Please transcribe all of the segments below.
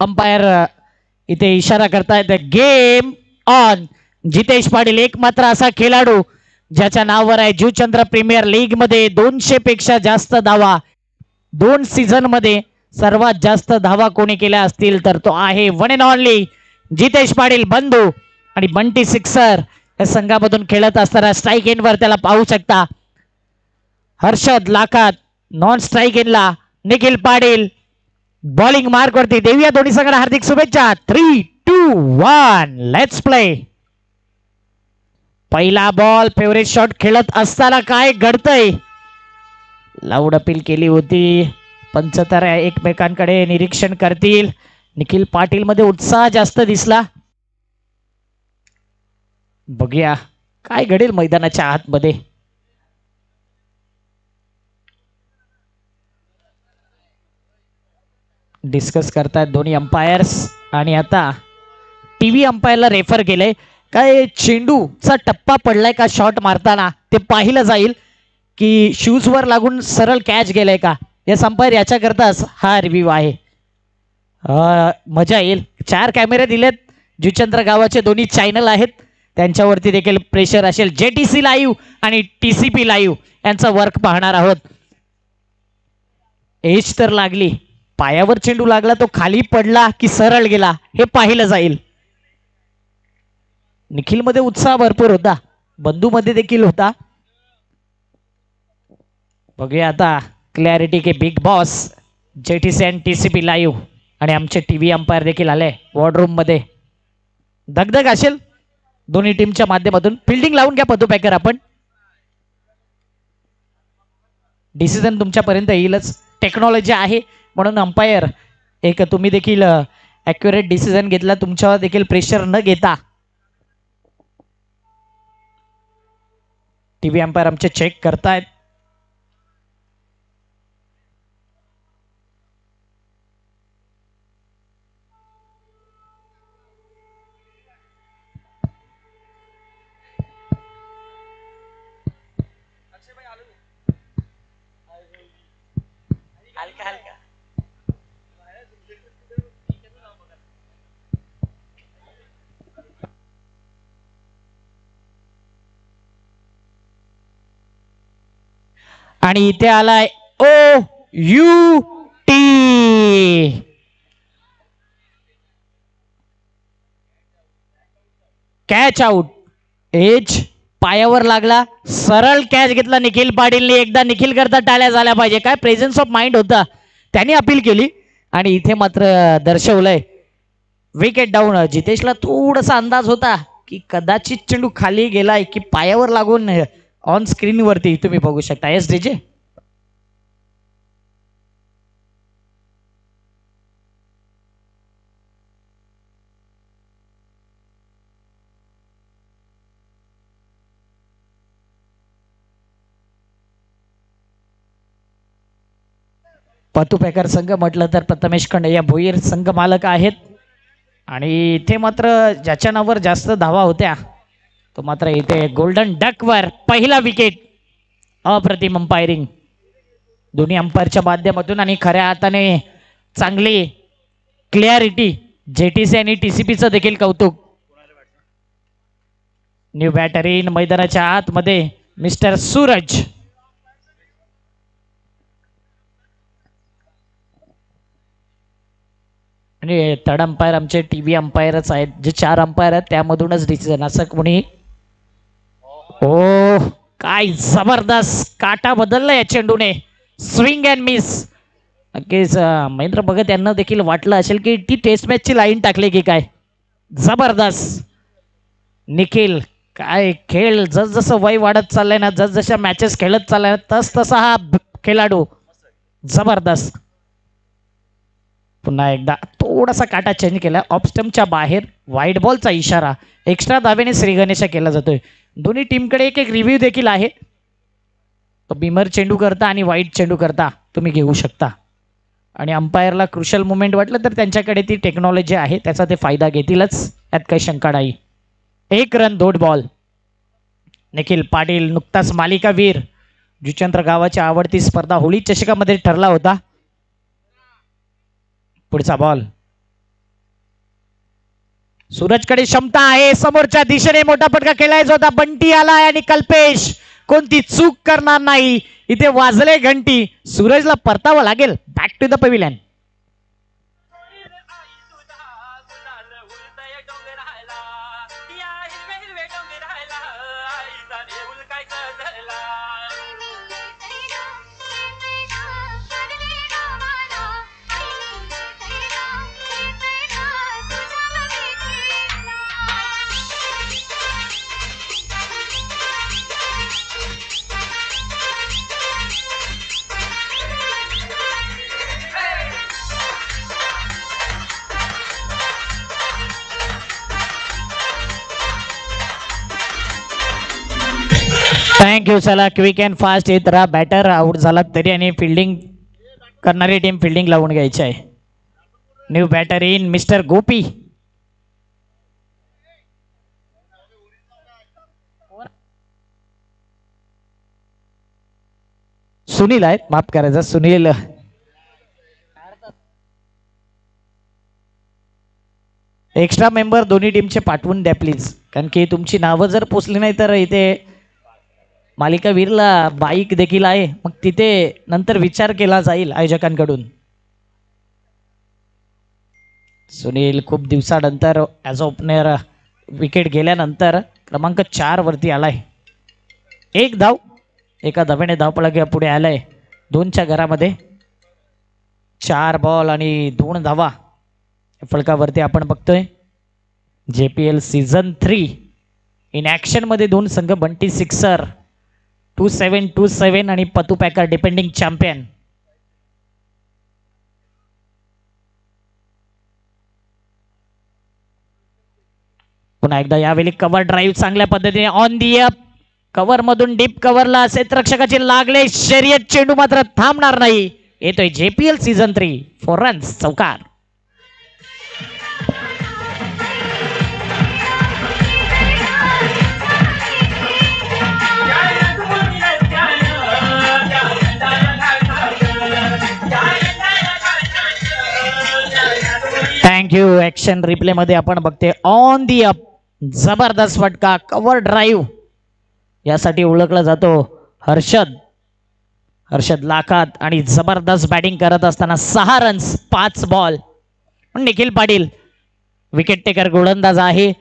Umpire uh, इथे इशारा करतायत गेम ऑन जितेश पाटील एक मात्र असा खेळाडू ज्याच्या नावावर आहे. जुचंद्र प्रीमियर लीगमध्ये दोनशे पेक्षा जास्त धावा. दोन सीझनमध्ये सर्वात जास्त धावा कोणी केल्या असतील तर तो आहे one and only Jitesh Patil बंधू आणि बंटी सिक्सर या संघामधून खेळत असताना स्ट्राईक वर त्याला पाहू शकता. हर्षद लाखात नॉन स्ट्राईक इनला निखिल पाटील बॉलिंग मार्क वरती देऊया दोन्ही संघाला हार्दिक शुभेच्छा. Three two one let's play पहिला बॉल फेवरेट शॉट खेळत असताना काय घडतंय? लाऊड अपील केली होती. पंच तर एकमेकांकडे निरीक्षण करतील. निखिल पाटील मध्ये उत्साह जास्त दिसला. बघूया काय घडेल मैदानाच्या आतमध्ये. डिस्कस करतायत दोन्ही अंपायर्स आणि आता टी व्ही अंपायरला रेफर केलंय. काय चेंडूचा टप्पा पडलाय का शॉट मारताना? ते पाहिलं जाईल की शूजवर लागून सरळ कॅच गेलाय का? या संपायर याच्याकरताच हा रिव्ह्यू आहे. मजा येईल. चार कॅमेरे दिलेत. जुचंद्र गावाचे दोन्ही चॅनल आहेत. त्यांच्यावरती देखील प्रेशर असेल. जे टी सी लाईव्ह आणि टी सी पी लाईव्ह यांचा वर्क पाहणार आहोत. एज तर लागली. पायावर चेंडू लागला तो खाली पडला की सरळ गेला हे पाहिलं जाईल. निखिलमध्ये उत्साह भरपूर होता. बंधूमध्ये देखील होता. बघूया आता क्लॅरिटी के big boss J T C T C P live आणि आमचे टी व्ही अंपायर देखील आले वॉर्डरूममध्ये धगधग असेल दोन्ही टीमच्या माध्यमातून. फिल्डिंग लावून घ्या पदू पॅकर आपण. डिसिजन तुमच्यापर्यंत येईलच. टेक्नॉलॉजी आहे. म्हणून अंपायर एक तुम्ही देखील ॲक्युरेट डिसिजन घेतला तुमच्यावर देखील प्रेशर न घेता. टी व्ही अंपायर आमचे चेक करतायत. आणि इथे आलाय O U T. Catch out edge पायावर लागला. सरळ कॅच घेतला निखिल पाटीलने. एकदा निखिल करता टाळ्या झाल्या पाहिजे. काय? प्रेझेन्स ऑफ माइंड होता. त्यांनी अपील केली. आणि इथे मात्र दर्शवलंय. विकेट डाऊन जितेशला थोडासा अंदाज होता की कदाचित चेंडू खाली गेलाय की पायावर लागून ऑन स्क्रीनवरती तुम्ही बघू शकता. एस डी जे पतुपेकर पॅकर संघ म्हटलं तर प्रथमेश खंड या भोईर संघ मालक आहेत. आणि इथे मात्र ज्याच्या नावावर जास्त धावा होत्या. तो मात्र इथे गोल्डन डकवर पहिला विकेट अप्रतिम अंपायरिंग दोन्ही अंपायरच्या माध्यमातून आणि खऱ्या हाताने चांगली क्लिअरिटी जे टी सी आणि टी सी पीचं देखील कौतुक. न्यू बॅटरी इन मैदानाच्या आतमध्ये मिस्टर सूरज. आणि थर्ड अंपायर आमचे टी व्ही अंपायरच आहेत. जे चार अंपायर आहेत त्यामधूनच डिसिजन असं कोणी ओ काय जबरदस्त काटा बदलला या चेंडूने. स्विंग अँड मिस नक्कीच महेंद्र भगत यांना देखील वाटलं असेल की ती टेस्ट मॅचची लाईन टाकली की काय? जबरदस्त. निखिल काय खेळ जसजसं वय वाढत चाललंय ना जसजशा मॅचेस खेळत चाललाय तस तसा हा खेळाडू. जबरदस्त. पुन्हा एकदा थोडासा काटा चेंज केला. ऑपस्टमच्या बाहेर व्हाईट बॉलचा इशारा. एक्स्ट्रा दावेने श्रीगणेशा केला जातोय. दोन्ही टीमकडे एक एक रिव्ह्यू देखील आहे. तो बिमर चेंडू करता आणि वाईट चेंडू करता तुम्ही घेऊ शकता. आणि अंपायरला क्रुशल मुवमेंट वाटलं तर त्यांच्याकडे ती टेक्नॉलॉजी आहे त्याचा ते फायदा घेतीलच यात काही शंका नाही. एक रन दोड बॉल निखिल पाटील नुकताच मालिकावीर जुचंद्र गावाची आवडती स्पर्धा होळी चषकामध्ये ठरला होता. पुढचा बॉल सूरजकडे क्षमता आहे. समोरच्या दिशेने मोठा फटका खेळायचा होता बंटी आलाय आणि कल्पेश कोणती चूक करणार नाही. इथे वाजले घंटी. सूरजला परतावं लागेल. Back to the pavilion thank you चला क्विक अँड फास्ट येत राहा. बॅटर आउट झाला तरी आणि फिल्डिंग करणारी टीम फिल्डिंग लावून घ्यायची आहे. New batter in mister Gopi. Sunil आहेत. माफ करायचा सुनील. एक्स्ट्रा मेंबर दोन्ही टीमचे पाठवून द्या प्लीज कारण की तुमची नावं जर पोचली नाही तर इथे मालिका वीरला बाईक देखील आहे. मग तिथे नंतर विचार केला जाईल आयोजकांकडून. सुनील खूप दिवसानंतर ॲज ओपनर विकेट गेल्यानंतर क्रमांक चार वरती आलाय. एक धाव एका धावेने धावपळा पुढे आलाय. दोनच्या घरामध्ये चार बॉल आणि दोन धावा. फलकावरती आपण बघतोय. J P L season three in ॲक्शनमध्ये दोन संघ Bunty sixer two seven two seven आणि पतू पॅकर डिपेंडिंग चॅम्पियन. पुन्हा एकदा यावेळी कव्हर ड्राईव्ह चांगल्या पद्धतीने ऑन दी अप कव्हर मधून डीप कव्हरला क्षेत्ररक्षकाचे लागले. शर्यत चेंडू मात्र थांबणार नाही. येतोय JPL season three four runs चौकार. घेऊ ऍक्शन रिप्ले मध्ये आपण बघते. ऑन दी अप जबरदस्त फटका कव्हर ड्राईव्ह यासाठी ओळखला जातो हर्षद. हर्षद लाखात आणि जबरदस्त बॅटिंग करत असताना सहा रन्स पाच ball Nikhil Patil wicket taker गोलंदाज आहे.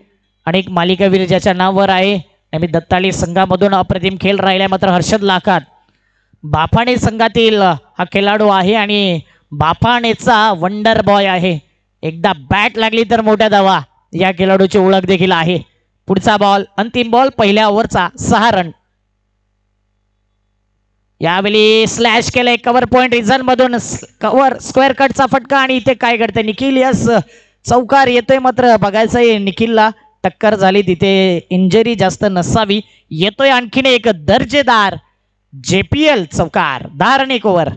आणि एक मालिकावीर ज्याच्या नावावर आहे. नेहमी दत्ताली संघामधून अप्रतिम खेळ राहिला मात्र हर्षद लाखात. बाफाणे संघातील हा खेळाडू आहे आणि बाफाणेचा वंडर बॉय आहे. एकदा बॅट लागली तर मोठ्या धावा या खेळाडूची ओळख देखील आहे. पुढचा बॉल अंतिम बॉल पहिल्या ओव्हरचा सहा रन यावेळी स्लॅश केलंय कव्हर पॉइंट रिझन मधून कव्हर स्क्वेअर कटचा फटका आणि इथे काय घडतंय? निखिल यस चौकार येतोय मात्र बघायचंय निखिलला. टक्कर झाली तिथे इंजरी जास्त नसावी. येतोय आणखीन एक दर्जेदार जेपीएल चौकार. दहा रन एक over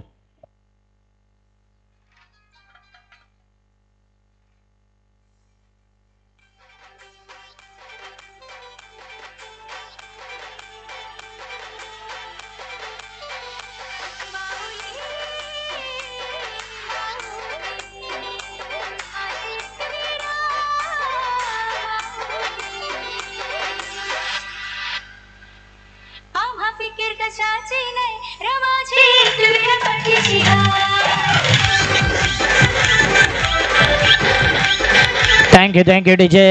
thank you thank you DJ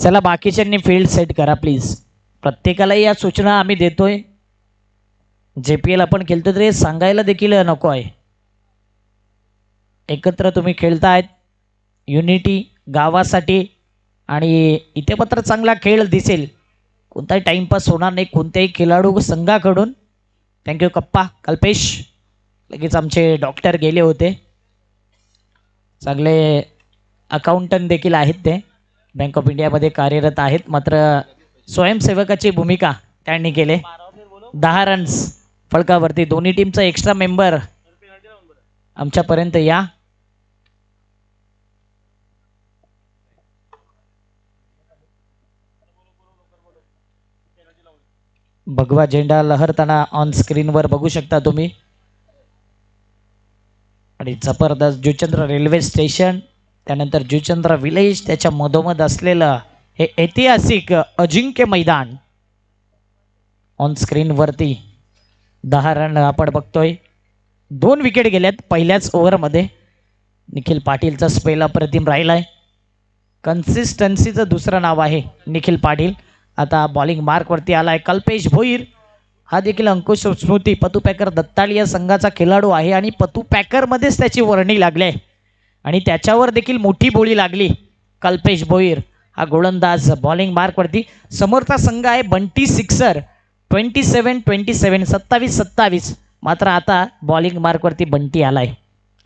चला बाकीच्यांनी फील्ड सेट करा प्लीज प्रत्येकाला या सूचना आम्ही देतोय. जे पी एल आपण खेळतो तरी सांगायला देखील नको आहे. एकत्र तुम्ही खेळतायत. युनिटी गावासाठी आणि इथे मात्र चांगला खेळ दिसेल. कोणताही टाइमपास होणार नाही कोणत्याही खेळाडू संघाकडून. थँक्यू कप्पा कल्पेश. लगेच आमचे डॉक्टर गेले होते. चांगले अकाउंटंट देखील आहेत ते. बँक ऑफ इंडियामध्ये कार्यरत आहेत. मात्र स्वयंसेवकाची भूमिका त्यांनी केले. दहा रन्स फळकावरती. दोन्ही टीमचा एक्स्ट्रा मेंबर आमच्यापर्यंत या. भगवा झेंडा लहरताना ऑन स्क्रीनवर बघू शकता तुम्ही. आणि जबरदस्त जुचंद्र रेल्वे स्टेशन त्यानंतर जुचंद्र विलेज त्याच्या मधोमध असलेलं हे ऐतिहासिक अजिंक्य मैदान. ऑन स्क्रीनवरती दहा रन आपण बघतोय. दोन विकेट गेल्यात पहिल्याच ओव्हरमध्ये निखिल पाटीलचा स्पेल अप्रतिम राहिलाय. कन्सिस्टन्सीचं दुसरं नाव आहे निखिल पाटील. आता बॉलिंग मार्कवरती आलाय कल्पेश भोईर. हा देखील अंकुश स्मृती पतू पॅकर दत्ताळी या संघाचा खेळाडू आहे आणि पतू पॅकरमध्येच त्याची वर्णी लागली. आहे आणि त्याच्यावर देखील मोठी बोळी लागली. कल्पेश भोईर हा गोलंदाज बॉलिंग मार्कवरती समोरचा संघ आहे Bunty sixer. Twenty seven twenty seven सत्तावीस सत्तावीस. मात्र आता बॉलिंग मार्कवरती बंटी आलाय.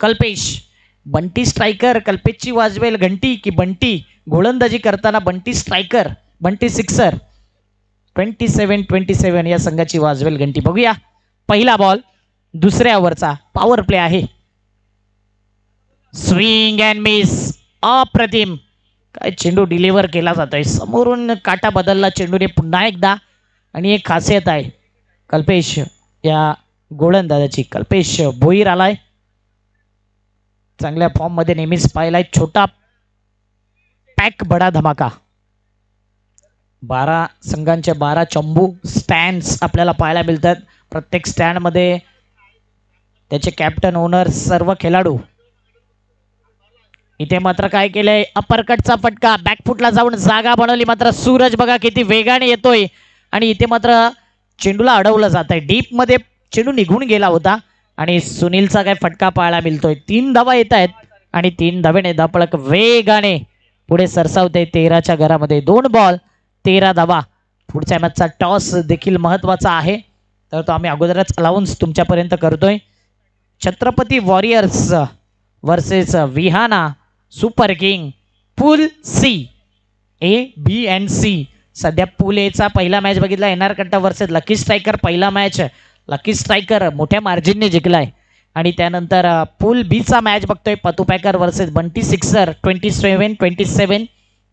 कल्पेश बंटी स्ट्रायकर कल्पेशची वाजवेल घंटी की बंटी? गोलंदाजी करताना Bunty striker Bunty sixer. Twenty seven twenty seven या संघाची वाजवेल घंटी. बघूया. पहिला बॉल दुसऱ्या ओव्हरचा. पॉवर प्ले आहे. स्विंग अँड मिस अप्रतिम. काय चेंडू डिलिव्हर केला जातोय. समोरून काटा बदलला चेंडूने पुन्हा एकदा. आणि एक खासियत आहे. कल्पेश या गोलंदाजाची. कल्पेश भोईर आलाय. चांगल्या फॉर्ममध्ये नेहमीच पाहिलाय. छोटा पॅक बडा धमाका. बारा संघांचे बारा चंबू स्टँड्स आपल्याला पाहायला मिळतात. प्रत्येक स्टँडमध्ये त्याचे कॅप्टन ओनर सर्व खेळाडू. इथे मात्र काय केलंय? अपरकटचा फटका. बॅकफुटला जाऊन जागा बनवली. मात्र सूरज बघा किती वेगाने येतोय. आणि इथे मात्र चेंडूला अडवलं जात आहे डीपमध्ये चेंडू निघून गेला होता. आणि सुनीलचा काय फटका पाहायला मिळतोय. तीन धावा येत आहेत. आणि तीन धावेने धापळक वेगाने पुढे सरसावते तेराच्या घरामध्ये. दोन बॉल तेरा धावा. पुढच्या मॅचचा टॉस देखील महत्त्वाचा आहे. तर तो आम्ही अगोदरच अलाउन्स तुमच्यापर्यंत करतोय. Chhatrapati warriors versus Vihana. Super king pool C A B and C सध्या पूल एचा पहिला मॅच बघितला. N R versus lucky striker पहिला मॅच लकी स्ट्रायकर मोठ्या मार्जिनने जिंकलाय. आणि त्यानंतर पूल बीचा मॅच बघतोय. Patu packer versus Bunty sixer twenty seven twenty seven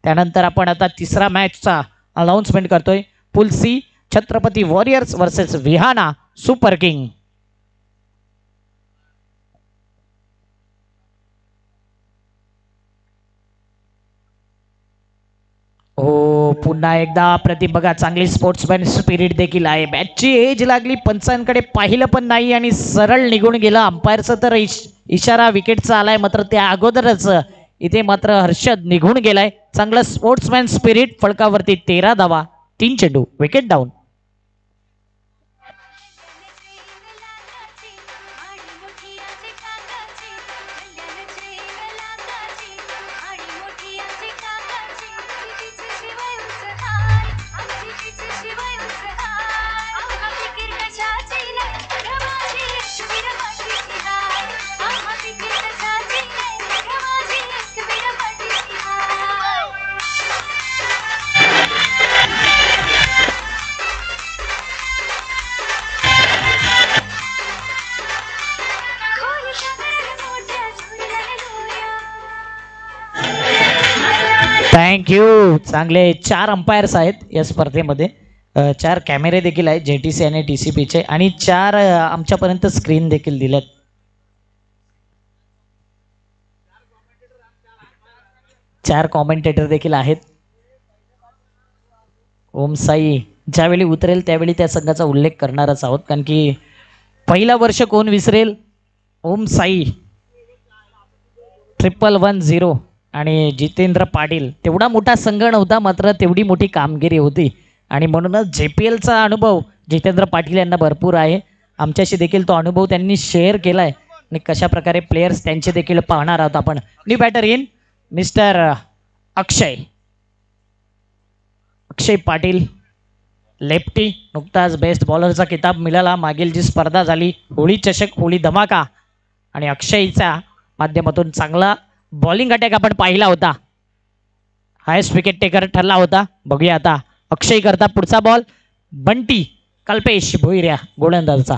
त्यानंतर आपण आता तिसरा मॅचचा अनाऊन्समेंट करतोय. Pool C Chhatrapati warriors versus Vihana super king हो पुन्हा एकदा प्रतिम बघा चांगली स्पोर्ट्समॅन स्पिरिट देखील आहे. मॅचची एज लागली पंचांकडे पाहिलं पण नाही आणि सरळ निघून गेलं. अंपायरचं तर इश इशारा विकेटचा आलाय मात्र त्या अगोदरच इथे मात्र हर्षद निघून गेलाय. चांगलं स्पोर्ट्समॅन स्पिरिट फळकावरती तेरा धावा तीन चेंडू विकेट डाऊन थँक्यू चांगले चार अंपायर्स आहेत या स्पर्धेमध्ये. चार कॅमेरे देखील आहेत जे टी सी आणि टी सी पीचे आणि चार आमच्यापर्यंत स्क्रीन देखील दिल्यात चार कॉमेंटेटर देखील आहेत. ओम साई ज्यावेळी उतरेल त्यावेळी त्या संघाचा उल्लेख करणारच आहोत. कारण की पहिला वर्ष कोण visceral? Om Sai. Triple one zero आणि जितेंद्र पाटील तेवढा मोठा संघ नव्हता मात्र तेवढी मोठी कामगिरी होती. आणि म्हणूनच जे पी एलचा अनुभव जितेंद्र पाटील यांना भरपूर आहे. आमच्याशी देखील तो अनुभव त्यांनी शेअर केला आहे आणि कशाप्रकारे प्लेयर्स त्यांचे देखील पाहणार आहोत आपण. New batter in mister Akshay. Akshay Patil lefty नुकताच बेस्ट बॉलरचा किताब मिळाला. मागील जी स्पर्धा झाली होळी चषक होळी धमाका. आणि अक्षयच्या माध्यमातून चांगला बॉलिंग अटॅक आपण पाहिला होता. हायस्ट विकेट टेकर ठरला होता. बघूया आता. अक्षय करता पुढचा बॉल बंटी कल्पेश भुईऱ्या गोलंदाजचा.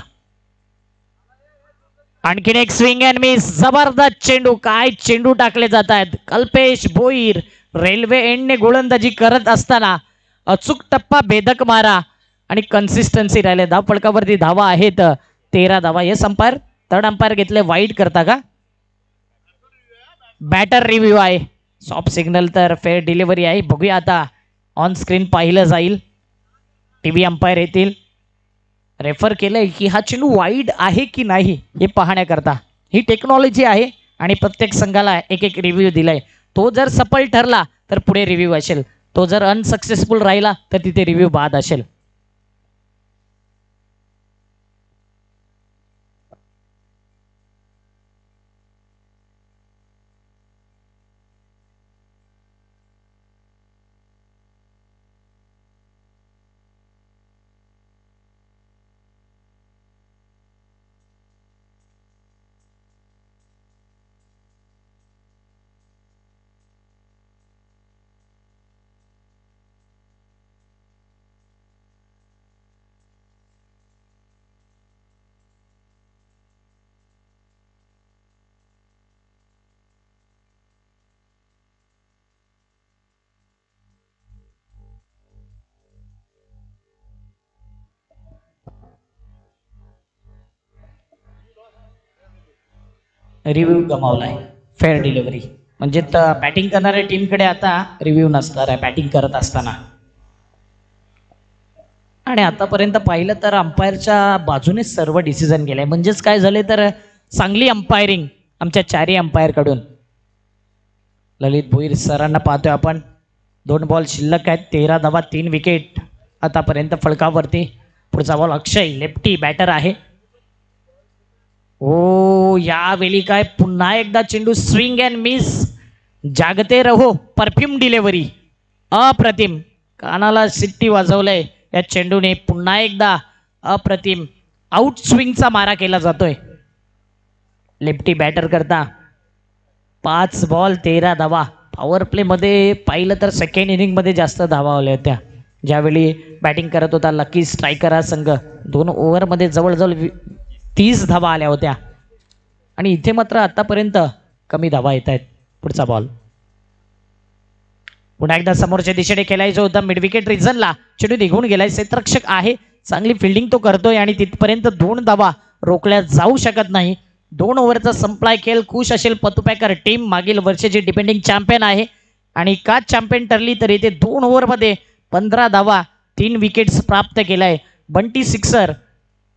आणखीन एक स्विंग अँड मिस जबरदस्त चेंडू. काय चेंडू टाकले जात आहेत कल्पेश भोईर रेल्वे एंडने गोलंदाजी करत असताना अचूक टप्पा भेदक मारा आणि कन्सिस्टन्सी राहिले. धावपळकावरती धावा आहेत. तेरा धावा. हे अंपायर थर्ड अंपायर घेतले. वाईट करता का? बॅटर रिव्ह्यू आहे. सॉफ्ट सिग्नल तर फेअर डिलिव्हरी आहे. बघूया आता. ऑन स्क्रीन पाहिलं जाईल. टी व्ही अंपायर येतील. रेफर केलं आहे की हा चेंडू वाईड आहे की नाही हे पाहण्याकरता. ही टेक्नॉलॉजी आहे आणि प्रत्येक संघाला एक एक रिव्ह्यू दिलाय. तो जर सफल ठरला तर पुढे रिव्ह्यू असेल. तो जर अनसक्सेसफुल राहिला तर तिथे रिव्ह्यू बाद असेल. रिव्ह्यू गमावलाय. फेअर डिलिव्हरी म्हणजे बॅटिंग करणाऱ्या टीमकडे आता रिव्ह्यू नसणार आहे बॅटिंग करत असताना. आणि आतापर्यंत पाहिलं तर अंपायरच्या बाजूने सर्व डिसिजन गेले म्हणजेच काय झाले तर चांगली अंपायरिंग आमच्या चारी अंपायरकडून ललित भोईर सरांना पाहतोय आपण. दोन बॉल शिल्लक आहेत तेरा धावा तीन विकेट आतापर्यंत फळकावरती. पुढचा बॉल अक्षय लेफ्टी बॅटर आहे. ओ यावेळी काय पुन्हा एकदा चेंडू स्विंग अँड मिस जागते रहो परफ्यूम डिलेवरी अप्रतिम. कानाला सिट्टी वाजवलंय. या चेंडूने पुन्हा एकदा अप्रतिम. आउट स्विंगचा मारा केला जातोय. लेफ्टी बॅटर करता. पाच बॉल तेरा धावा. पॉवर प्लेमध्ये पाहिलं तर सेकंड इनिंगमध्ये जास्त धावा आल्या होत्या. ज्यावेळी बॅटिंग करत होता लकी स्ट्रायकर हा संघ. दोन ओव्हरमध्ये जवळजवळ वी- तीस धावा आल्या होत्या. आणि इथे मात्र आतापर्यंत कमी धावा येत आहेत पुढचा बॉल पुन्हा एकदा समोरच्या दिशेने खेळायचं होतं मिडविकेट रिझनला चेंडू निघून गेलाय. क्षेत्रक्षक आहे. चांगली फिल्डिंग तो करतोय आणि तिथपर्यंत दोन धावा रोखल्या जाऊ शकत नाही. दोन ओव्हरचा संपलाय खेळ. खुश असेल पतुपॅकर टीम मागील वर्षाची डिपेंडिंग चॅम्पियन आहे आणि का चॅम्पियन ठरली तर येथे दोन ओव्हरमध्ये पंधरा धावा तीन विकेट्स प्राप्त केलाय. बंटी सिक्सर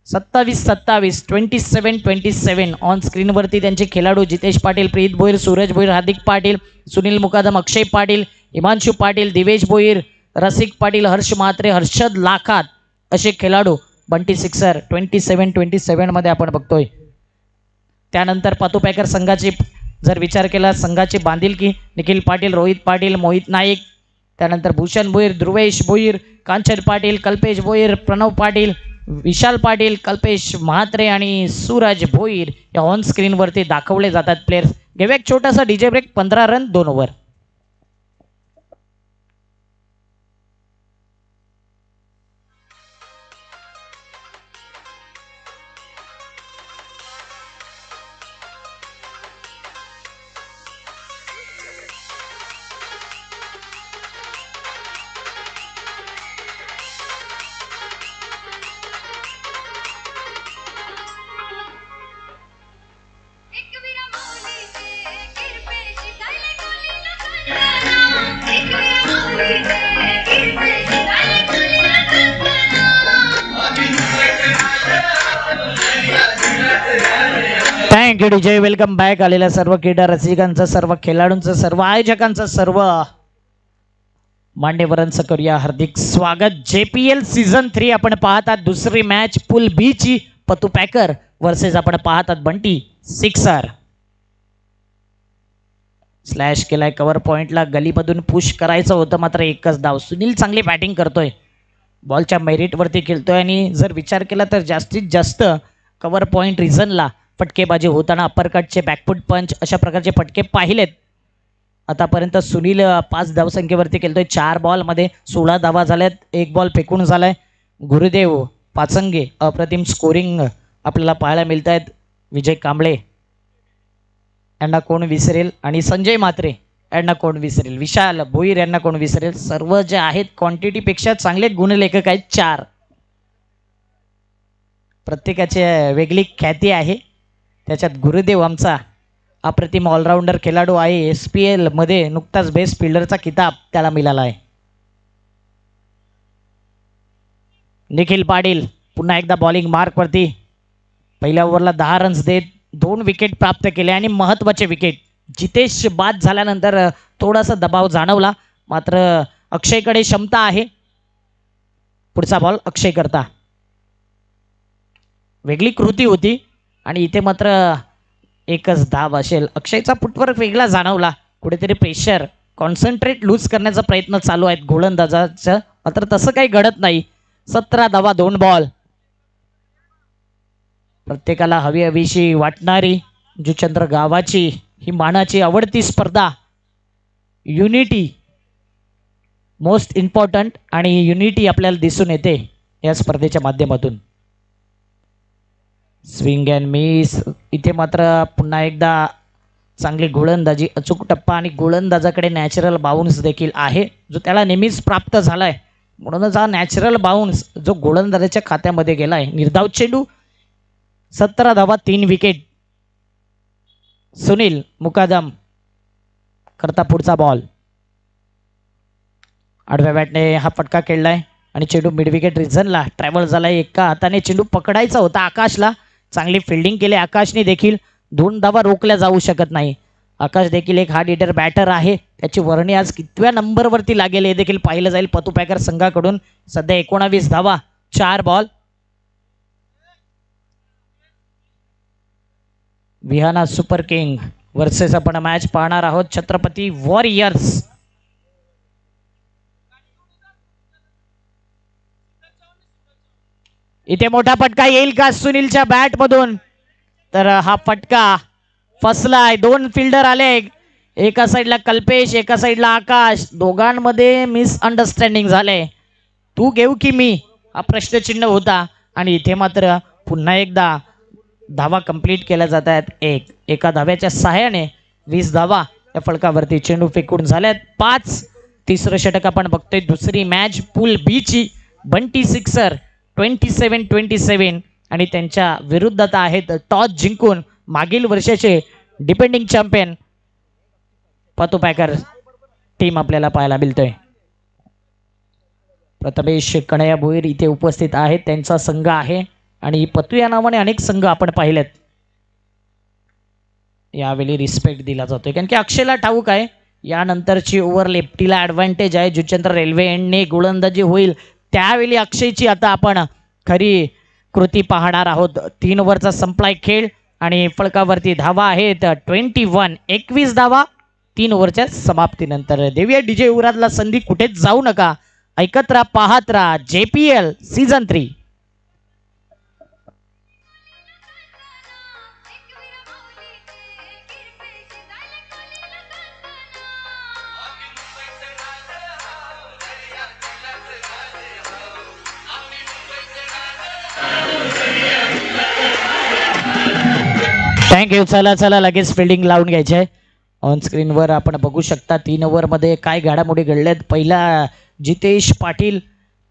सत्तावीस सत्तावीस twenty seven twenty seven on स्क्रीनवरती त्यांचे खेळाडू जितेश पाटील प्रीत भोईर सूरज भोईर हार्दिक पाटील सुनील मुकादम अक्षय पाटील हिमांशू पाटील दिवेश भोईर रसिक पाटील हर्ष म्हात्रे हर्षद लाखात असे खेळाडू Bunty sixer twenty seven twenty सेवनमध्ये आपण बघतोय. त्यानंतर पातुपॅकर संघाची जर विचार केला संघाची बांधिलकी निखिल पाटील रोहित पाटील मोहित नाईक त्यानंतर भूषण भोईर ध्रुवेश भोईर कांचन पाटील कल्पेश भोईर प्रणव पाटील विशाल पाटील कल्पेश म्हात्रे आणि सूरज भोईर या ऑन स्क्रीनवरती दाखवले जातात प्लेयर्स घेऊया एक छोटासा डीजे ब्रेक पंधरा रन दोन over Kangana Vijay welcome back आलेल्या सर्व क्रीडा रसिकांचं सर्व खेळाडूंचं सर्व आयोजकांचं सर्व मांडेवरांचं करूया हार्दिक स्वागत. जे पी एल सीझन थ्री आपण पाहतात. दुसरी मॅच पुल बी ची. पतू पॅकर वर्सेस आपण पाहतात बंटी सिक्सर. स्लॅश केलाय कव्हर पॉइंटला गलीमधून पुश करायचं होतं मात्र एकच धाव. सुनील चांगली बॅटिंग करतोय. बॉलच्या मेरिटवरती खेळतोय आणि जर विचार केला तर जास्तीत जास्त कव्हर पॉईंट रिझनला फटकेबाजी होताना अपरकटचे बॅकफुट पंच अशा प्रकारचे फटके पाहिलेत. आतापर्यंत सुनील पाच धावसंख्येवरती केलतोय. चार बॉलमध्ये सोळा धावा झाल्यात. एक बॉल फेकून झालाय. गुरुदेव पाचंगे अप्रतिम स्कोरिंग आपल्याला पाहायला मिळत आहेत विजय कांबळे यांना कोण विसरेल? आणि संजय मात्रे यांना कोण विसरेल? विशाल भोईर यांना कोण विसरेल? सर्व जे आहेत क्वांटिटीपेक्षा चांगले गुणलेखक आहेत चार. प्रत्येकाची वेगळी ख्याती आहे. त्याच्यात गुरुदेव आमचा अप्रतिम ऑलराऊंडर खेळाडू आहे. एस पी एलमध्ये नुकताच बेस्ट फिल्डरचा किताब त्याला मिळाला आहे. निखिल पाटील पुन्हा एकदा बॉलिंग मार्कवरती पहिल्या ओव्हरला दहा रन्स देत दोन विकेट प्राप्त केले आणि महत्त्वाचे विकेट जितेश बाद झाल्यानंतर थोडासा दबाव जाणवला. मात्र अक्षयकडे क्षमता आहे. पुढचा बॉल अक्षय करता. वेगळी कृती होती. आणि इथे मात्र एकच धाव असेल. अक्षयचा फुटवर्क वेगळा जाणवला. कुठेतरी प्रेशर कॉन्सन्ट्रेट लूज करण्याचा प्रयत्न चालू आहेत गोलंदाजाचं. मात्र तसं काही घडत नाही. सतरा धावा दोन बॉल प्रत्येकाला हवी हवीशी वाटणारी जुचंद्र गावाची ही मानाची आवडती स्पर्धा. युनिटी मोस्ट इम्पॉर्टंट आणि युनिटी आपल्याला दिसून येते या स्पर्धेच्या माध्यमातून. स्विंग अँड मिस इथे मात्र पुन्हा एकदा चांगली गोलंदाजी अचूक टप्पा आणि गोलंदाजाकडे नॅचरल बाउन्स देखील आहे. जो त्याला नेहमीच प्राप्त झाला आहे म्हणूनच हा नॅचरल बाउन्स जो गोलंदाजाच्या खात्यामध्ये गेला आहे निर्धाव चेंडू. सतरा धावा तीन विकेट सुनील मुकादम करता पुढचा बॉल आडव्या बॅटने हा फटका खेळलाय. आणि चेंडू मिडविकेट रिझनला ट्रॅव्हल झालाय. एका हाताने चेंडू पकडायचा होता आकाशला. चांगली फिल्डिंग केली. आकाशने देखील दोन धावा रोखल्या जाऊ शकत नाही. आकाश देखील एक हार्ड हिटर बॅटर आहे. त्याची वर्णी आज कितव्या नंबरवरती लागेल हे देखील पाहिलं जाईल. पतू पॅकर संघाकडून सध्या एकोणावीस धावा चार ball Vihana super king versus आपण मॅच पाहणार आहोत. छत्रपती वॉरियर्स इथे मोठा फटका येईल का सुनीलच्या बॅट मधून? तर हा फटका फसलाय. दोन फिल्डर आले. एका साईडला कल्पेश एका साईडला आकाश. दोघांमध्ये मिसअंडरस्टँडिंग झाले. तू घेऊ की मी? हा प्रश्नचिन्ह होता. आणि इथे मात्र पुन्हा एकदा धावा कंप्लीट केल्या जात आहेत. एक एका धाव्याच्या सहाय्याने वीस धावा या फळकावरती चेंडू फेकून झाल्यात. पाच तिसरं षटक आपण बघतोय. दुसरी मॅच पूल बी ची. Bunty sixer twenty seven twenty seven आणि त्यांच्या विरुद्ध आता आहेत टॉस जिंकून मागील वर्षाचे depending champion Patu packer team आपल्याला पाहायला मिळतोय. प्रथमेश कणया भोईर इथे उपस्थित आहेत. त्यांचा संघ आहे आणि पतू या नावाने अनेक संघ आपण पाहिलेत. यावेळी रिस्पेक्ट दिला जातोय. कारण की अक्षयला ठाऊक आहे. यानंतरची ओव्हर लेफ्टीला ॲडव्हान्टेज आहे. जुचंद्र रेल्वे एंडने गोलंदाजी होईल. त्यावेळी अक्षयची आता आपण खरी कृती पाहणार आहोत. तीन ओव्हरचा संपलाय खेळ आणि फळकावरती धावा आहेत. ट्वेंटी वन एकवीस धावा तीन ओव्हरच्या समाप्तीनंतर. देऊया डीजे उरातला संधी कुठेच जाऊ नका. ऐकत राहा पाहत राहा. J P L season three thank you चला चला लगेच फिल्डिंग लावून घ्यायचे आहे ऑन स्क्रीनवर आपण बघू शकता तीन ओव्हरमध्ये काय घडामोडी घडल्यात. पहिला जितेश पाटील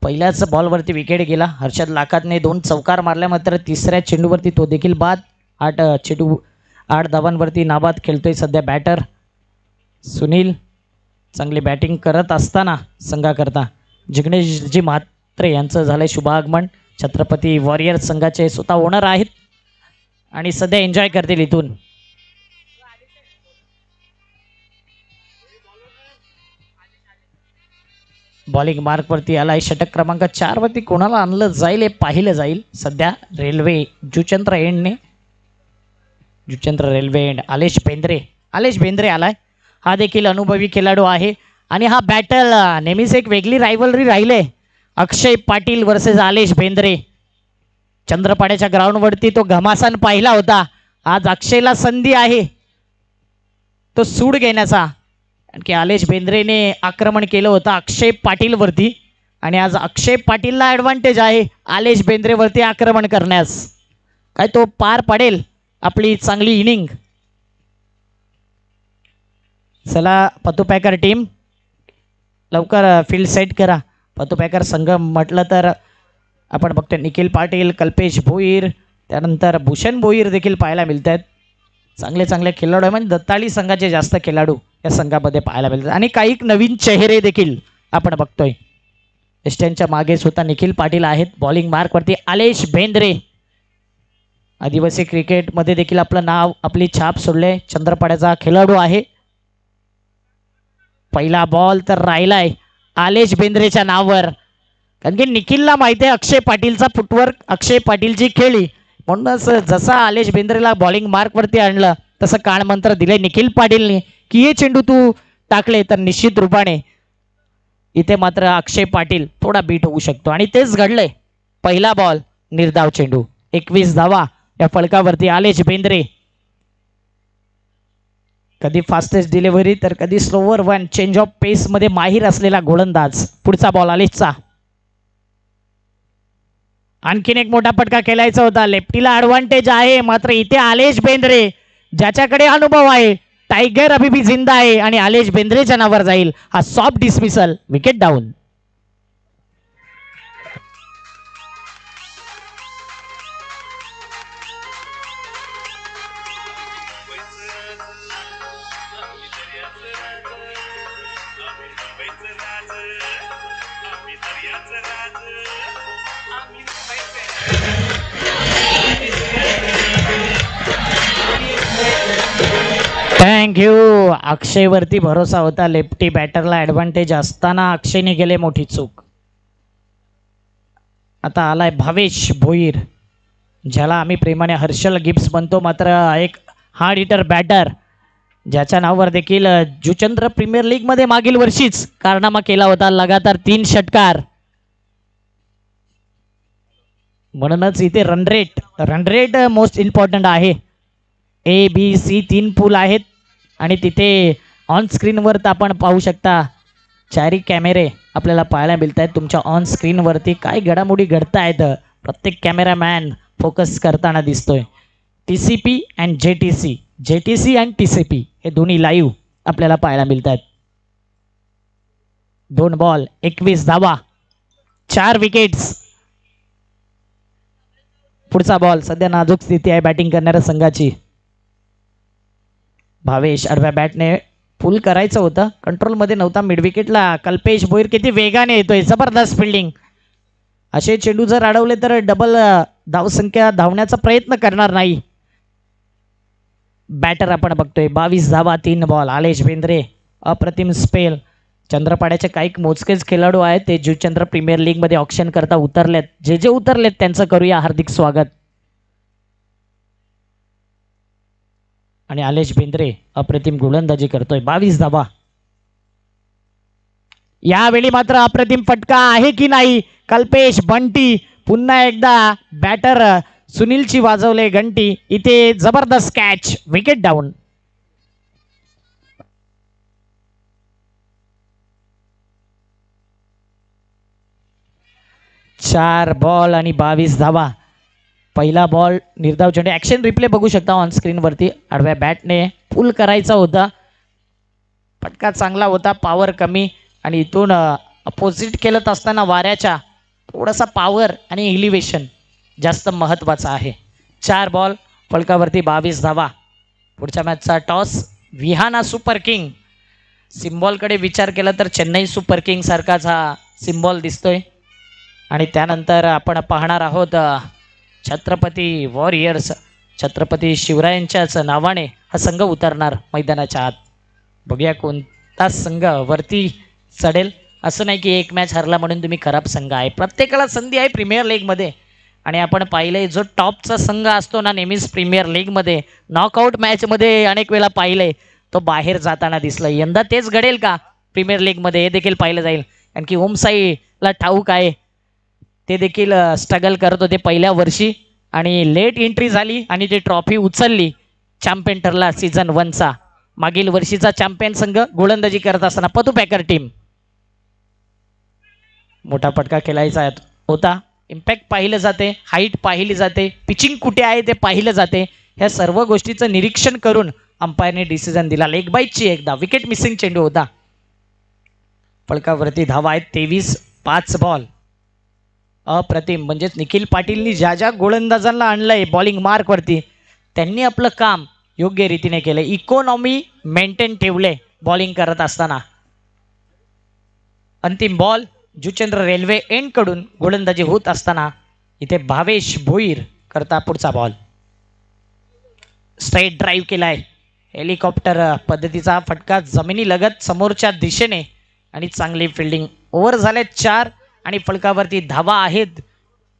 पहिल्याच बॉलवरती विकेट गेला. हर्षद लाखातने दोन चौकार मारल्या मात्र तिसऱ्या चेंडूवरती तो देखील बाद. आठ चेंडू आठ धावांवरती नाबाद खेळतोय सध्या बॅटर सुनील. चांगली बॅटिंग करत असताना संघाकरता. जिग्नेशजी म्हात्रे यांचं झालंय शुभागमन. छत्रपती वॉरियर संघाचे स्वतः ओनर आहेत. आणि सध्या एन्जॉय करतील इथून. बॉलिंग मार्कवरती आलाय षटक क्रमांक चार वरती कोणाला आणलं जाईल हे पाहिलं जाईल. सध्या railway Juchandra एंडने. Juchandra railway end. Alesh Bendre. Alesh Bendre आलाय. हा देखील अनुभवी खेळाडू आहे. आणि हा बॅटल नेहमीच एक वेगळी रायवलरी राहिले अक्षय पाटील वर्सेस आलेश बेंद्रे. चंद्रपाड्याच्या ग्राउंडवरती तो घमासान पाहिला होता. आज अक्षयला संधी आहे. तो सूड घेण्याचा. आणखी आलेश बेंद्रेने आक्रमण केलं होतं अक्षय पाटीलवरती आणि आज अक्षय पाटीलला ॲडव्हान्टेज आहे आलेश बेंद्रेवरती आक्रमण करण्यास. काय तो पार पडेल आपली चांगली इनिंग चला पतू पॅकर टीम लवकर फील्ड सेट करा. पतू पॅकर संघ म्हटलं तर आपण बघतोय निखिल पाटील कल्पेश भोईर त्यानंतर भूषण भोईर देखील पाहायला मिळत आहेत चांगले चांगले खेळाडू आहे म्हणजे दत्ताळी संघाचे जास्त खेळाडू या संघामध्ये पाहायला मिळतात. आणि काही नवीन चेहरे देखील आपण बघतोय. एस्टनच्या मागे सुद्धा निखिल पाटील आहेत. बॉलिंग मार्कवरती आलेश बेंद्रे. आदिवासी क्रिकेटमध्ये देखील आपलं नाव आपली छाप सोडले चंद्रपाड्याचा खेळाडू आहे. पहिला बॉल तर राहिलाय. आलेश बेंद्रेच्या नावावर. कारण की निखिलला माहिती आहे अक्षय पाटीलचा फुटवर्क अक्षय पाटीलची खेळी. म्हणूनच जसा आलेश बेंद्रेला बॉलिंग मार्कवरती आणलं तसं कानमंत्र दिले निखिल पाटीलने. की हे चेंडू तू टाकले तर निश्चित रूपाने. इथे मात्र अक्षय पाटील थोडा बीट होऊ शकतो. आणि तेच घडलंय. पहिला बॉल निर्धाव चेंडू. एकवीस धावा या फलकावरती आलेश बेंद्रे. कधी फास्टेस्ट डिलिव्हरी तर कधी slower one change of pace मध्ये माहीर असलेला गोलंदाज. पुढचा बॉल आलेशचा. आणखीन एक मोठा फटका खेळायचा होता. लेफ्टीला ऍडव्हान्टेज आहे. मात्र इथे आलेश बेंद्रे ज्याच्याकडे अनुभव आहे टायगर अभिबी जिंदा आहे आणि आलेश बेंद्रेच्या नावावर जाईल. हा soft dismissal wicket down thank you अक्षयवरती भरोसा होता. लेफ्टी बॅटरला ॲडव्हान्टेज असताना अक्षयने गेले मोठी चूक. आता आलाय भावेश भोईर ज्याला आम्ही प्रेमाने हर्षल गिप्स म्हणतो मात्र एक हार्ड हिटर बॅटर ज्याच्या नावावर देखील जुचंद्र प्रीमियर लीगमध्ये मागील वर्षीच कारनामा केला होता. लगातार तीन षटकार. म्हणूनच इथे रनरेट रनरेट मोस्ट इम्पॉर्टंट आहे. ए बी सी तीन पूल आहेत. आणि तिथे ऑन स्क्रीनवर तर आपण पाहू शकता चारी कॅमेरे आपल्याला पाहायला मिळत आहेत तुमच्या ऑन स्क्रीनवरती काय घडामोडी घडत आहेत प्रत्येक कॅमेरामॅन फोकस करताना दिसतोय. T C P and J T C J T C and T C P हे दोन्ही लाईव्ह आपल्याला पाहायला मिळत आहेत दोन बॉल एकवीस धावा चार विकेट्स पुढचा बॉल सध्या नाजूक स्थिती आहे बॅटिंग करणाऱ्या संघाची. भावेश अर्ध्या बॅटने फुल करायचं होतं. कंट्रोलमध्ये नव्हता मिडविकेटला कल्पेश भोईर किती वेगाने येतोय. जबरदस्त फिल्डिंग असे चेंडू जर अडवले तर डबल धावसंख्या धावण्याचा प्रयत्न करणार नाही. बॅटर आपण बघतोय. बावीस धावा तीन बॉल आलेश बेंद्रे अप्रतिम स्पेल चंद्रपाड्याचे काही मोजकेच खेळाडू आहेत. ते जुचंद्र प्रीमियर लीगमध्ये ऑप्शन करता उतरलेत. जे जे उतरलेत त्यांचं करूया हार्दिक स्वागत. आणि आलेश बेंद्रे अप्रतिम गोलंदाजी करतोय. बावीस धावा यावेळी मात्र अप्रतिम फटका आहे की नाही? कल्पेश बंटी पुन्हा एकदा बॅटर सुनीलची वाजवले घंटी. इथे जबरदस्त कॅच विकेट डाऊन चार बॉल आणि बावीस धावा पहिला बॉल निर्धाव चेंडू ॲक्शन रिप्ले बघू शकता ऑन स्क्रीनवरती आडव्या बॅटने फुल करायचा होता. फटका चांगला होता पॉवर कमी. आणि इथून अपोजिट केलत असताना वाऱ्याच्या थोडासा पॉवर आणि इलिव्हेशन जास्त महत्त्वाचा आहे. चार बॉल फलकावरती बावीस धावा. पुढच्या मॅचचा टॉस विहाना सुपर किंग सिम्बॉलकडे विचार केला तर चेन्नई सुपर किंगसारखाच हा सिम्बॉल दिसतोय. आणि त्यानंतर आपण पाहणार आहोत छत्रपती वॉरियर्स छत्रपती शिवरायांच्याच नावाने हा संघ उतरणार मैदानाच्या आत. बघूया कोणता संघ वरती चढेल. असं नाही की एक मॅच हरला म्हणून तुम्ही खराब संघ आहे. प्रत्येकाला संधी आहे प्रीमियर लीगमध्ये आणि आपण पाहिलंय जो टॉपचा संघ असतो ना नेहमीच प्रीमियर लीगमध्ये नॉकआउट मॅचमध्ये अनेक वेळा पाहिलंय. तो बाहेर जाताना दिसला यंदा तेच घडेल का प्रीमियर लीगमध्ये हे देखील पाहिलं जाईल. कारण की ओमसाईला ठाऊक आहे. ते देखील स्ट्रगल करत होते पहिल्या वर्षी. आणि लेट एंट्री झाली आणि ती ट्रॉफी उचलली चॅम्पियन ठरला सीझन वनचा मागील वर्षीचा चॅम्पियन संघ गोलंदाजी करत असताना पतू पॅकर टीम मोठा फटका खेळायचा आहे- होता. इम्पॅक्ट पाहिलं जाते हाईट पाहिली जाते पिचिंग कुठे आहे ते पाहिलं जाते. ह्या सर्व गोष्टीचं निरीक्षण करून अंपायरने डिसिजन दिला. लेग बाईटची एकदा विकेट मिसिंग चेंडू होता. फळकावरती धावा आहेत तेवीस पाच बॉल अप्रतिम. म्हणजेच निखिल पाटीलनी ज्या ज्या गोलंदाजांना आणलंय बॉलिंग मार्कवरती त्यांनी आपलं काम योग्य रीतीने केलं. इकॉनॉमी मेंटेन ठेवले बॉलिंग करत असताना. अंतिम बॉल जुचंद्र रेल्वे एंडकडून गोलंदाजी होत असताना इथे भावेश भोईर करता पुढचा बॉल स्ट्रेट ड्राईव्ह केलाय. हेलिकॉप्टर पद्धतीचा फटका जमिनी लगत समोरच्या दिशेने आणि चांगली फिल्डिंग ओव्हर झाले चार. आणि फलकावरती धावा आहेत.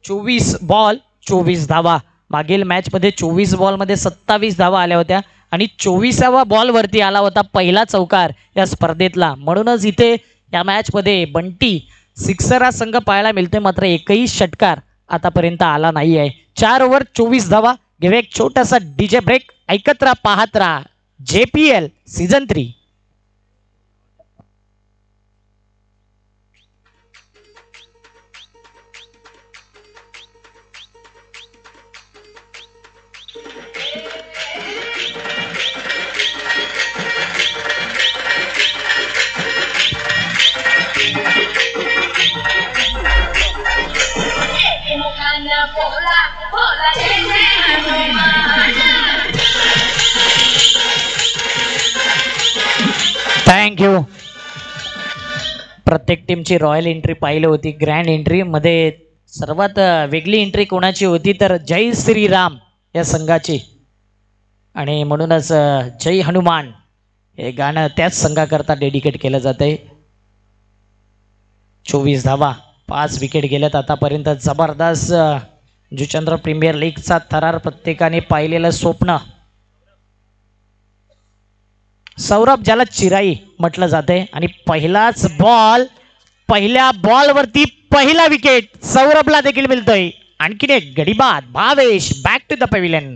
चोवीस बॉल चोवीस धावा. मागील मॅचमध्ये चोवीस बॉलमध्ये सत्तावीस धावा आल्या होत्या. आणि चोवीसावा बॉलवरती आला होता पहिला चौकार या स्पर्धेतला. म्हणूनच इथे या मॅचमध्ये बंटी सिक्सर हा संघ पाहायला मिळतोय. मात्र एकही षटकार आतापर्यंत आला नाही आहे चार ओव्हर चोवीस धावा. घेऊ एक छोटासा डीजे ब्रेक ऐकत राहा पाहत राहा. J P L season three thank you प्रत्येक टीमची रॉयल एंट्री पाहिली होती ग्रँड एंट्री मध्ये सर्वात वेगळी एंट्री कोणाची होती तर जय श्रीराम या संघाची. आणि म्हणूनच जय हनुमान हे गाणं त्याच संघाकरता डेडिकेट केलं जात आहे चोवीस धावा पाच विकेट गेल्यात आतापर्यंत. जबरदस्त जुचंद्र प्रीमियर लीगचा थरार प्रत्येकाने पाहिलेलं स्वप्न. सौरभ ज्याला चिराई म्हटलं जाते आणि पहिलाच बॉल पहिल्या बॉलवरती पहिला विकेट सौरभला देखील मिळतोय. आणखीन एक गडीबाद Bhavesh back to the pavilion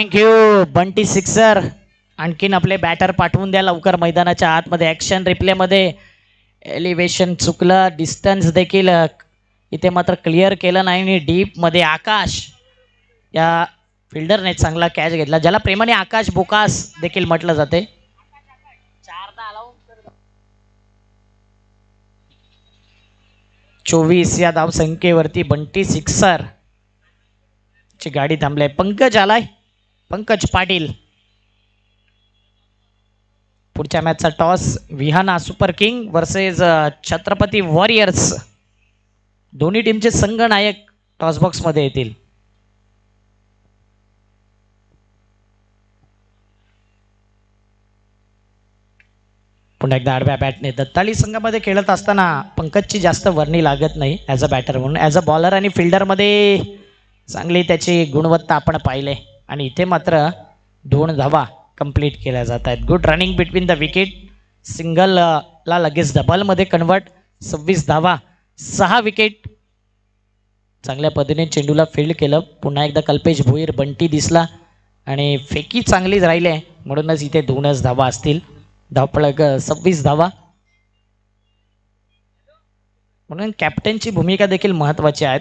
thank you Bunty sixer आणखीन आपले बॅटर पाठवून द्या लवकर मैदानाच्या आतमध्ये. ॲक्शन रिप्लेमध्ये एलिव्हेशन चुकलं डिस्टन्स देखील इथे मात्र क्लिअर केलं नाही. आणि डीपमध्ये आकाश. या फिल्डरने चांगला कॅच घेतला. ज्याला प्रेमाने आकाश बोकास देखील म्हटलं जाते. चोवीस या धावसंख्येवरती बंटी सिक्सर ची गाडी थांबलाय पंकज आलाय. पंकज पाटील. पुढच्या मॅचचा toss Vihana super king versus Chhatrapati warriors दोन्ही टीमचे संघ नायक टॉस बॉक्समध्ये येतील. पुन्हा एकदा आडव्या बॅटने दत्ताली संघामध्ये खेळत असताना पंकजची जास्त वर्णी लागत नाही ॲज अ बॅटर म्हणून. ॲज अ बॉलर आणि फिल्डरमध्ये चांगली त्याची गुणवत्ता आपण पाहिले. आणि इथे मात्र दोन धावा कंप्लीट केल्या जात आहेत good running between the wicket सिंगलला लगेच डबलमध्ये कन्वर्ट सव्वीस धावा सहा विकेट चांगल्या पद्धतीने चेंडूला फील्ड केलं. पुन्हा एकदा कल्पेश भोईर बंटी दिसला. आणि फेकी चांगलीच राहिले म्हणूनच इथे दोनच धावा असतील. धावपळक सव्वीस धावा. म्हणून कॅप्टनची भूमिका देखील महत्त्वाची आहेत.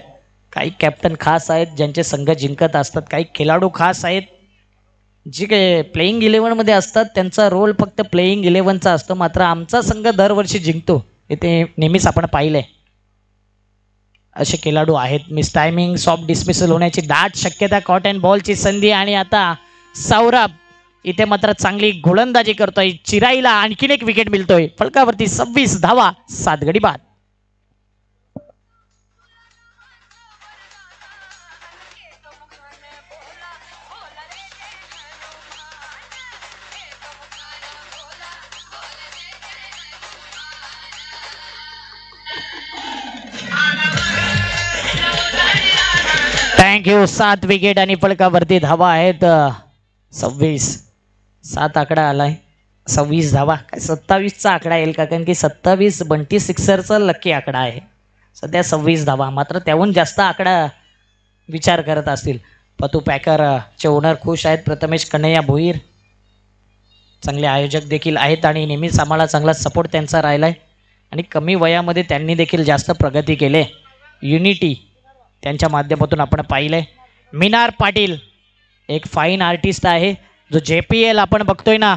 काही कॅप्टन खास आहेत ज्यांचे संघ जिंकत असतात काही खेळाडू खास आहेत. जे काय प्लेईंग इलेव्हनमध्ये असतात त्यांचा रोल फक्त प्लेईंग इलेव्हनचा असतो. मात्र आमचा संघ दरवर्षी जिंकतो. हे ते नेहमीच आपण पाहिले असे खेळाडू आहेत. मिस टायमिंग सॉफ्ट डिस्मिसल होण्याची दाट शक्यता कॉट अँड बॉलची संधी आणि आता सौरभ इथे मात्र चांगली गोलंदाजी करतोय. चिराईला आणखीन एक विकेट मिळतोय. फलकावरती सव्वीस धावा सात गडी बाद. थँक्यू सात विकेट आणि फलकावरती धावा आहेत. सव्वीस. सात आकडा आलाय. सव्वीस धावा. काय सत्तावीसचा आकडा येईल का? कारण की सत्तावीस बंटी सिक्सरचा लकी आकडा आहे. सध्या सव्वीस धावा. मात्र त्याहून जास्त आकडा विचार करत असतील. पतू पॅकर चे ओनर खुश आहेत. प्रथमेश कन्हैया भोईर. चांगले आयोजक देखील आहेत आणि नेहमीच आम्हाला चांगला सपोर्ट त्यांचा राहिला आहे आणि कमी वयामध्ये त्यांनी देखील जास्त प्रगती केले. युनिटी त्यांच्या माध्यमातून आपण पाहिलंय. मिनार पाटील एक फाईन आर्टिस्ट आहे. जो जे पी एल आपण बघतोय ना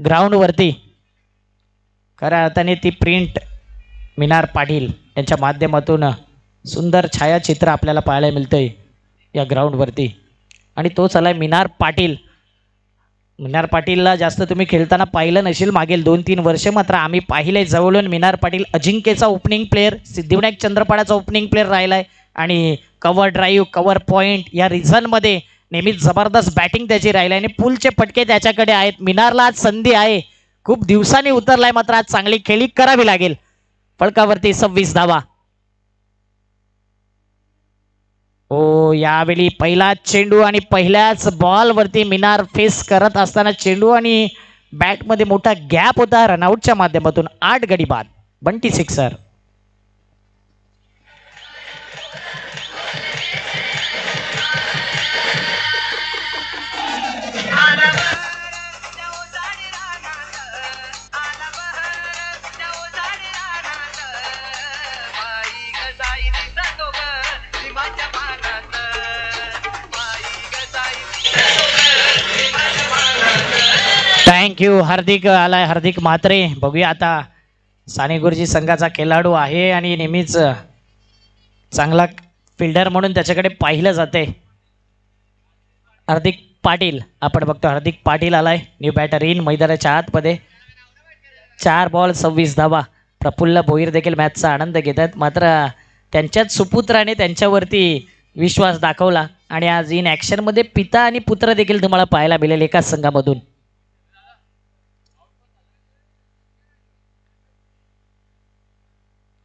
ग्राउंडवरती खऱ्या अर्थाने ती प्रिंट मिनार पाटील यांच्या माध्यमातून सुंदर छायाचित्र आपल्याला पाहायला मिळतंय या ग्राउंडवरती आणि तोच आलाय मिनार पाटील. मिनार पाटीलला जास्त तुम्ही खेळताना पाहिलं नसेल मागील दोन तीन वर्ष मात्र आम्ही पाहिले जवळून मिनार पाटील अजिंक्यचा ओपनिंग प्लेअर सिद्धिविनायक चंद्रपाडाचा ओपनिंग प्लेअर आहे आणि कवर ड्राईव्ह कवर पॉईंट या रिझनमध्ये नेहमीच जबरदस्त बॅटिंग त्याची राहिली आणि पुलचे फटके त्याच्याकडे आहेत. मिनारला आज संधी आहे. खूप दिवसांनी उतरलाय मात्र आज चांगली खेळी करावी लागेल. फळकावरती सव्वीस धावा. हो यावेळी पहिला चेंडू आणि पहिल्याच बॉलवरती मिनार फेस करत असताना चेंडू आणि बॅटमध्ये मोठा गॅप होता. रनआउटच्या माध्यमातून आठ गडी बाद. बंटी सिक्सर. थँक्यू हार्दिक आलाय हार्दिक म्हात्रे. बघूया आता साने गुरुजी संघाचा खेळाडू आहे आणि नेहमीच चांगला फिल्डर म्हणून त्याच्याकडे पाहिलं जाते. हार्दिक पाटील आपण बघतो हार्दिक पाटील आलाय. न्यू बॅटर इन मैदानाच्या आतमध्ये. चार बॉल सव्वीस धावा. प्रफुल्ल भोईर देखील मॅचचा आनंद घेत आहेत मात्र त्यांच्याच सुपुत्राने त्यांच्यावरती विश्वास दाखवला. आणि आज इन ॲक्शनमध्ये पिता आणि पुत्र देखील तुम्हाला पाहायला मिळेल एकाच संघामधून.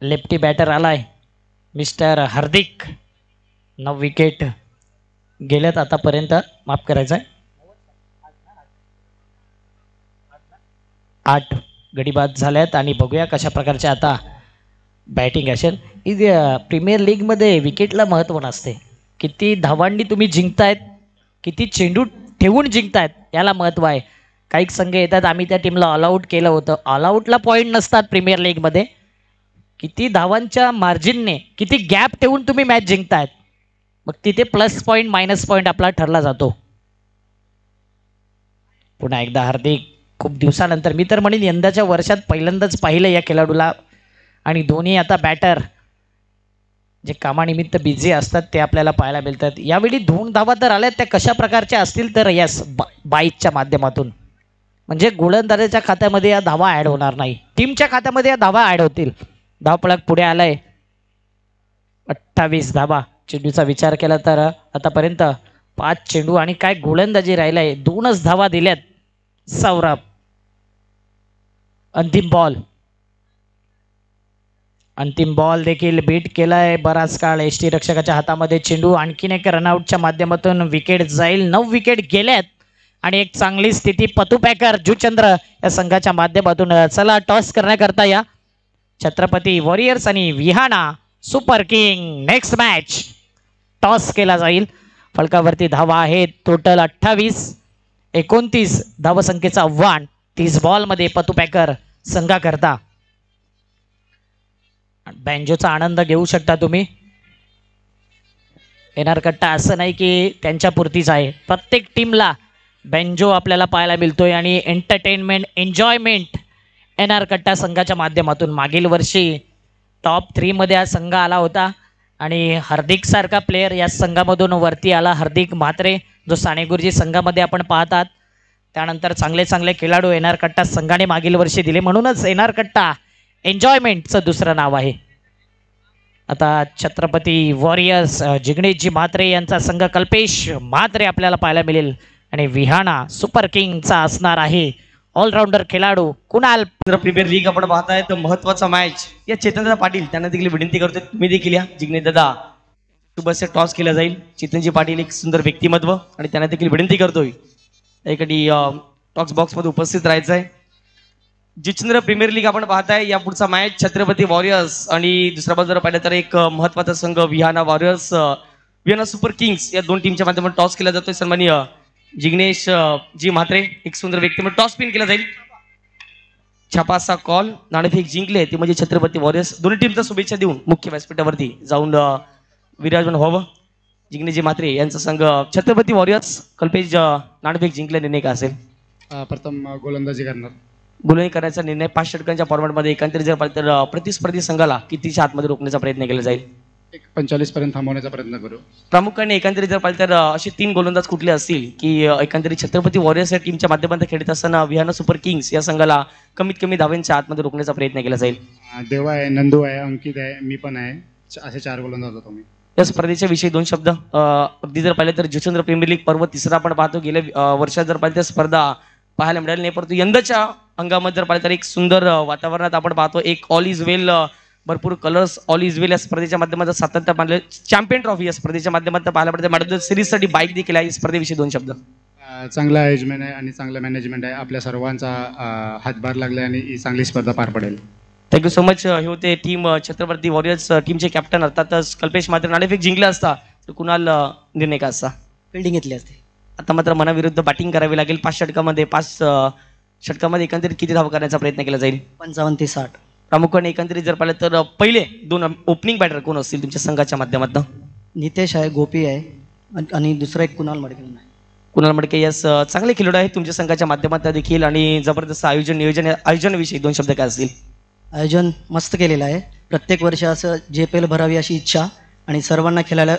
लेफ्टी बॅटर आलाय. मिस्टर हार्दिक नऊ विकेट गेल्यात आतापर्यंत. माफ करायचं आहे आठ गडी बाद झाल्यात आणि बघूया कशा प्रकारचे आता बॅटिंग असेल. इज प्रीमियर लीगमध्ये विकेटला महत्त्व नसते. किती धावांनी तुम्ही जिंकतायत किती चेंडू ठेवून जिंकतायत याला महत्त्व आहे. काही संघ येतात आम्ही त्या टीमला ऑल आऊट केलं होतं. ऑल आऊटला पॉईंट नसतात प्रीमियर लीगमध्ये किती धावांच्या मार्जिनने किती गॅप ठेवून तुम्ही मॅच जिंकतायत. मग तिथे प्लस पॉईंट मायनस पॉईंट आपला ठरला जातो. पुन्हा एकदा हार्दिक खूप दिवसानंतर मी तर म्हणेन यंदाच्या वर्षात पहिल्यांदाच पाहिलं या खेळाडूला. आणि दोन्ही आता बॅटर जे कामानिमित्त बिझी असतात ते आपल्याला पाहायला मिळतात. यावेळी दोन धावा तर आल्या त्या कशा प्रकारच्या असतील तर यस बा बाईकच्या माध्यमातून. म्हणजे गोलंदाजाच्या खात्यामध्ये या धावा ॲड होणार नाही. टीमच्या खात्यामध्ये या धावा ॲड होतील. धावपळक पुढे आलाय. अठ्ठावीस धावा. चेंडूचा विचार केला तर आतापर्यंत पाच चेंडू आणि काय गोलंदाजी राहिलाय. दोनच धावा दिल्यात. सौरभ. अंतिम बॉल अंतिम बॉल देखील बीट केलाय. बराच काळ एस टी रक्षकाच्या हातामध्ये चेंडू आणखीन एक रनआउटच्या माध्यमातून विकेट जाईल. नऊ विकेट गेल्यात. आणि एक चांगली स्थिती पतू पॅकर जुचंद्र या संघाच्या माध्यमातून. चला टॉस करण्याकरता या. छत्रपती वॉरियर्स आणि Vihana super king. Next match. Toss केला जाईल. फलकावरती धावा आहेत. टोटल अठ्ठावीस एकोणतीस धावसंख्येचं आव्हान. तीस बॉलमध्ये पतू पॅकर संघाकरता. बँजोचा आनंद घेऊ शकता तुम्ही. येणार कट्टा असं नाही की त्यांच्या पुरतीच आहे. प्रत्येक टीमला बँजो आपल्याला पाहायला मिळतोय आणि एंटरटेनमेंट एन्जॉयमेंट एन आर कट्टा संघाच्या माध्यमातून मागील वर्षी टॉप थ्रीमध्ये हा संघ आला होता. आणि हार्दिकसारखा प्लेयर या संघामधून वरती आला हार्दिक म्हात्रे जो सानेगुरुजी संघामध्ये आपण पाहतात. त्यानंतर चांगले चांगले खेळाडू एन आर कट्टा संघाने मागील वर्षी दिले. म्हणूनच एन आर कट्टा एन्जॉयमेंटचं दुसरं नाव आहे. आता छत्रपती वॉरियर्स जिग्नेशजी म्हात्रे यांचा संघ कल्पेश म्हात्रे आपल्याला पाहायला मिळेल. आणि विहाणा सुपर किंगचा असणार आहे. ऑलराऊंडर खेळाडू कुणाल प्रीमियर लीग आपण पाहताय तर महत्त्वाचा मॅच या चेतनदा पाटील त्यांना देखील विनंती करतोय तुम्ही देखील या. जिग्ने दादा शुभस्य टॉस केला जाईल. चेतनजी पाटील एक सुंदर व्यक्तिमत्व आणि त्यांना देखील विनंती करतोय. एखादी टॉक्स बॉक्समध्ये उपस्थित राहायचं आहे जिचंद्र प्रीमियर लीग आपण पाहताय या पुढचा मॅच छत्रपती वॉरियर्स आणि दुसरा बाजूला जर पाहिलं तर एक महत्त्वाचा संघ Vihana warriors Vihana super kings या दोन टीमच्या माध्यमातून टॉस केला जातोय. सन्माननीय जिग्नेश जी म्हात्रे एक सुंदर व्यक्तिमत्व टॉस पिन केला जाईल. छापासा कॉल नाणेफेक जिंकले ते म्हणजे छत्रपती वॉरियर्स दोन्ही टीमचा शुभेच्छा देऊन मुख्य व्यासपीठावरती जाऊन विराजमान व्हावं. जिग्नेजी मात्रे यांचा संघ छत्रपती वॉरियर्स कल्पेश नाणेफेक जिंकले निर्णय का असेल प्रथम गोलंदाजी करणार. बोलणी करण्याचा निर्णय पाच षटकांच्या फॉर्मॅटमध्ये एकंदरीत जर तर प्रतिस्पर्धी संघाला कितीच्या आतमध्ये रोखण्याचा प्रयत्न केला जाईल? एक पंचेचाळीस पर्यंत थांबवण्याचा प्रयत्न करू. प्रामुख्याने एकंदरीत जर पाहिलं तर अ, असे तीन गोलंदाज कुठले असतील की अ, एकंदरीत छत्रपती वॉरियर्स या टीमच्या माध्यमातून खेळत असताना विहाना सुपर किंग्स या संघाला कमीत कमी धाव्यांच्या आतमध्ये रोखण्याचा प्रयत्न केला जाईल? अ, देवा आहे नंदू आहे अंकित आहे मी पण आहे. च- असे चार गोलंदाज होतो मी. या स्पर्धेच्या विषयी दोन शब्द. अ, अगदी जर पाहिलं तर जुचंद्र प्रीमियर लीग पर्व तिसरा आपण पाहतो. गेल्या अ, वर्षात जर पाहिलं तर स्पर्धा पाहायला मिळाली नाही परंतु यंदाच्या अंगामध्ये जर पाहिलं तर एक सुंदर अ, वातावरणात आपण पाहतो. एक ऑल इज वेल भरपूर कलर्स ऑल इज वेल या स्पर्धेच्या माध्यमातून सातत्य पाहिलं चॅम्पियन ट्रॉफी या स्पर्धेच्या माध्यमातून पाहायला मिळते. मॅडम सिरीजसाठी बाईक देखील आहे या स्पर्धेविषयी दोन शब्द. चांगलं आयोजन आहे आणि चांगलं मॅनेजमेंट आहे. आपल्या सर्वांचा हातभार लागला आणि ही चांगली स्पर्धा पार पडेल. थँक्यू सो मच हे होते टीम छत्रपती वॉरियर्स टीमचे कॅप्टन अर्थातच कल्पेश मात्र नाणेफेक जिंकला असता तर कुणाल निर्णय का असता? फिल्डिंग घेतली असते. आता मात्र मनाविरुद्ध बॅटिंग करावी लागेल. पाच षटकामध्ये पाच षटकामध्ये एकंदरीत किती धावा करण्याचा प्रयत्न केला जाईल? पंचावन्न ते साठ. प्रामुख्याने एकंदरीत जर पाहिलं तर पहिले दोन ओपनिंग बॅटर कोण असतील तुमच्या संघाच्या माध्यमातून? नितेश आहे गोपी आहे आणि- दुसरा एक कुणाल मडके आहे. कुणाल मडके यास चांगले खेळाडू आहेत तुमच्या संघाच्या माध्यमातून देखील आणि जबरदस्त आयोजन नियोजन आयोजनाविषयी दोन शब्द काय असतील? आयोजन मस्त केलेलं आहे. प्रत्येक वर्षी असं जे पी एल भरावी अशी इच्छा आणि सर्वांना खेळायला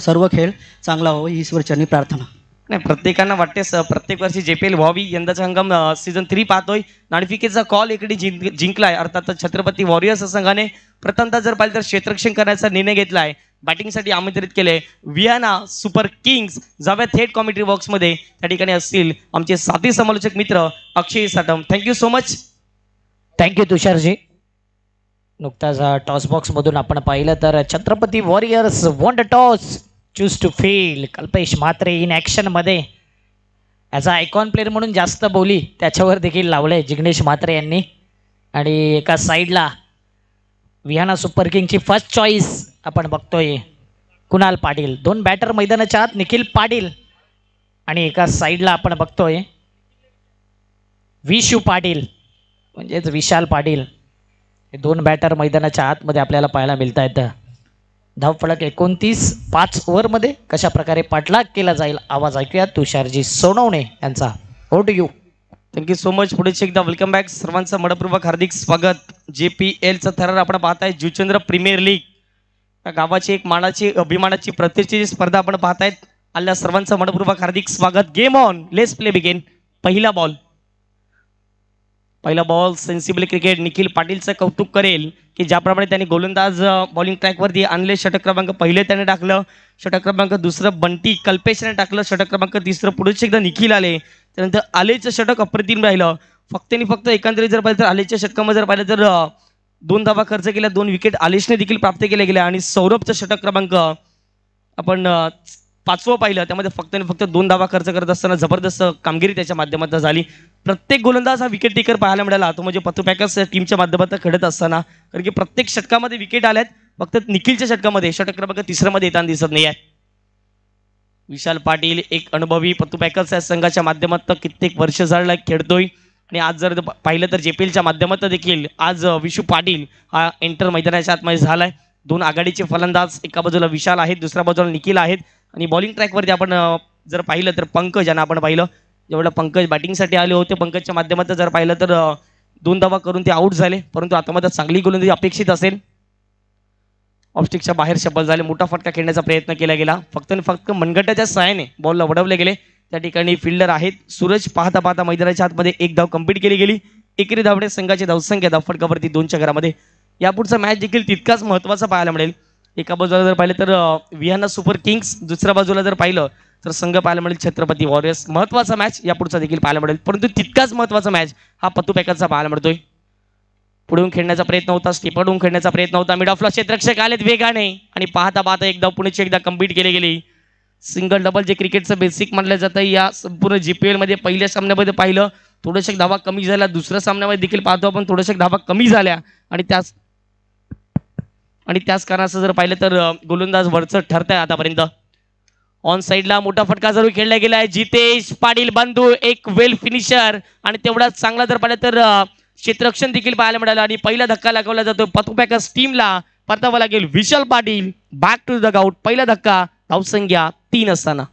सर्व खेळ चांगला हो ही ईश्वरचरणी प्रार्थना. नाही प्रत्येकांना वाटते प्रत्येक वर्षी जेपीएल व्हावी यंदाचा हंगाम सीझन थ्री पाहतोय नाणफिकेचा कॉल इकडे जिंक जिंकलाय. अर्थात छत्रपती वॉरियर्स संघाने प्रथमतः जर पाहिलं तर क्षेत्ररक्षण करण्याचा निर्णय घेतलाय. बॅटिंगसाठी आमंत्रित केले वियाना सुपर किंग्स जाव्या थेट कॉमेंट्री बॉक्समध्ये त्या ठिकाणी असतील आमचे साथी समालोचक मित्र Akshay Satam thank you so much thank you तुषारजी. नुकताच टॉस बॉक्समधून आपण पाहिलं तर Chhatrapati warriors want toss choose to fail Kalpesh Mhatre in ॲक्शनमध्ये as a icon player म्हणून जास्त बोली त्याच्यावर देखील लावलंय जिग्नेश म्हात्रे यांनी. आणि एका साईडला विहाना सुपर किंगची फर्स्ट चॉईस आपण बघतोय. कुणाल पाटील. दोन बॅटर मैदानाच्या आत निखिल पाटील. आणि एका साईडला आपण बघतोय. विशू पाटील. म्हणजेच विशाल पाटील. हे दोन बॅटर मैदानाच्या आतमध्ये आपल्याला पाहायला मिळत आहेत धावफलक एकोणतीस पाच ओव्हरमध्ये कशा प्रकारे पाठलाग केला जाईल? आवाज ऐकूया तुषारजी सोनवणे यांचा. हो to you thank you so much पुढे एकदा वेलकम बॅक सर्वांचं मनपूर्वक हार्दिक स्वागत. जे पी एलचं थरार आपण पाहताय. जुचंद्र प्रीमियर लीग गावाची एक मानाची अभिमानाची प्रतिष्ठेची स्पर्धा आपण पाहतायत. आल्या सर्वांचं मनपूर्वक हार्दिक स्वागत. Game on let's play begin पहिला बॉल पहिला बॉल सेन्सिबल क्रिकेट निखिल पाटीलचं कौतुक करेल की ज्याप्रमाणे त्यांनी गोलंदाज बॉलिंग ट्रॅकवरती आणले षटक क्रमांक. पहिले त्याने टाकलं षटक क्रमांक दुसरं बंटी कल्पेशने टाकलं षटक क्रमांक तिसरं पुढेच एकदा निखिल आले. त्यानंतर आलेचं षटक अप्रतिम राहिलं. फक्त आणि फक्त एकंदरीत जर पाहिलं तर आलेच्या षटकामध्ये जर पाहिलं तर दोन धावा खर्च केल्या दोन विकेट आलेशने देखील प्राप्त केल्या गेल्या. आणि सौरभचं षटक क्रमांक आपण पाचवं पाहिलं त्यामध्ये फक्त आणि फक्त दोन धावा खर्च करत असताना जबरदस्त कामगिरी त्याच्या माध्यमातून झाली. प्रत्येक गोलंदाज हा विकेट टेकर पाहायला मिळाला. तो म्हणजे पथू पॅकर्स टीमच्या माध्यमातून खेळत असताना. कारण की प्रत्येक षटकामध्ये विकेट आल्यात फक्त निखिलच्या षटकामध्ये. षटक क्रमांक तिसऱ्यामध्ये येताना दिसत नाही आहे विशाल पाटील एक अनुभवी पत्तू पॅकर्स या संघाच्या माध्यमातून कित्येक वर्ष झालं खेळतोय. आणि आज जर पाहिलं तर जेपीएलच्या माध्यमातून देखील आज विशू पाटील हा एंटर मैदानाच्या आतमध्ये झालाय. दोन आघाडीचे फलंदाज एका बाजूला विशाल आहेत दुसऱ्या बाजूला निखिल आहेत. आणि बॉलिंग ट्रॅकवरती आपण जर पाहिलं तर पंकज यांना आपण पाहिलं जेवढं पंकज बॅटिंगसाठी आले होते. पंकजच्या माध्यमातून जर पाहिलं तर दोन धावा करून ते आऊट झाले. परंतु आता मात्र चांगली गोलंदाजी अपेक्षित असेल. ऑप्स्टिकच्या बाहेर शब्बल झाले. मोठा फटका खेळण्याचा प्रयत्न केला गेला. फक्त आणि फक्त मनगटाच्या सहाय्याने बॉलला वडवले गेले. त्या ठिकाणी फिल्डर आहेत. सूरज पाहता पाहता मैदानाच्या आतमध्ये एक धाव कंप्लीट केली गेली. एकेरी धावडे संघाची धावसंख्या धावफटकावरती दोनच्या घरामध्ये. यापुढचा मॅच देखील तितकाच महत्त्वाचा पाहायला मिळेल. एका बाजूला जर पाहिलं तर अं, सुपर किंग्स दुसऱ्या बाजूला जर पाहिलं तर संघ पाहायला मिळेल छत्रपती वॉरियर्स. महत्त्वाचा मॅच यापुढचा देखील पाहायला मिळेल. परंतु तितकाच महत्त्वाचा मॅच हा पत्तू पॅकरचा पाहायला मिळतोय. पुढून खेळण्याचा प्रयत्न होता स्टेपडून खेळण्याचा प्रयत्न होता. मिड ऑफला क्षेत्रक्षक आलेत वेगाने. आणि पाहता पाहता एकदा पुणेची एकदा कंप्लीट केली गेली. सिंगल डबल जे क्रिकेटचं बेसिक मानलं जातं या संपूर्ण जी पी एलमध्ये पहिल्या सामन्यामध्ये पाहिलं थोड्याशा धावा कमी झाल्या. दुसऱ्या सामन्यामध्ये देखील पाहतो आपण थोड्याशा धावा कमी झाल्या. आणि त्याच आणि त्याच कारणाचं जर पाहिलं तर गोलंदाज वरचढ ठरत आहे आतापर्यंत ऑन साईडला मोठा फटका जरूर खेळला गेला आहे जितेश पाटील बंधू एक वेल फिनिशर आणि तेवढाच चांगला जर पाहिलं तर क्षेत्ररक्षण देखील पाहायला मिळालं. आणि पहिला धक्का लागवला जातो पतुपॅकर्स टीमला. परतावा लागेल Vishal Patil. Back to the gout पहिला धक्का धावसंख्या तीन असताना.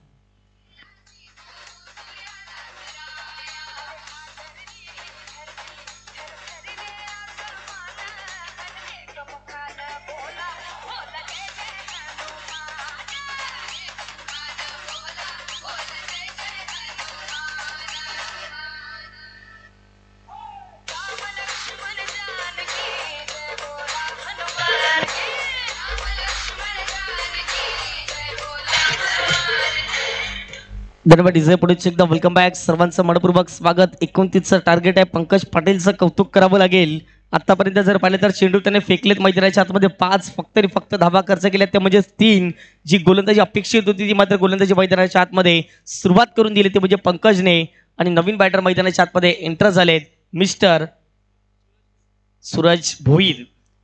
धन्यवाद डिझे पुढेच एकदा वेलकम बॅक सर्वांचं मनपूर्वक स्वागत. एकोणतीसचं टार्गेट आहे. पंकज पाटीलचं कौतुक करावं लागेल. आतापर्यंत जर पाहिलं तर चेंडू त्याने फेकलेत मैदानाच्या आतमध्ये पाच फक्त आणि फक्त धावा खर्च केल्या त्या म्हणजे तीन. जी गोलंदाजी अपेक्षित होती ती मात्र गोलंदाजी मैदानाच्या आतमध्ये सुरुवात करून दिली. ते म्हणजे पंकजने. आणि नवीन बॅटर मैदानाच्या आतमध्ये एंटर झालेत मिस्टर सूरज भोईर.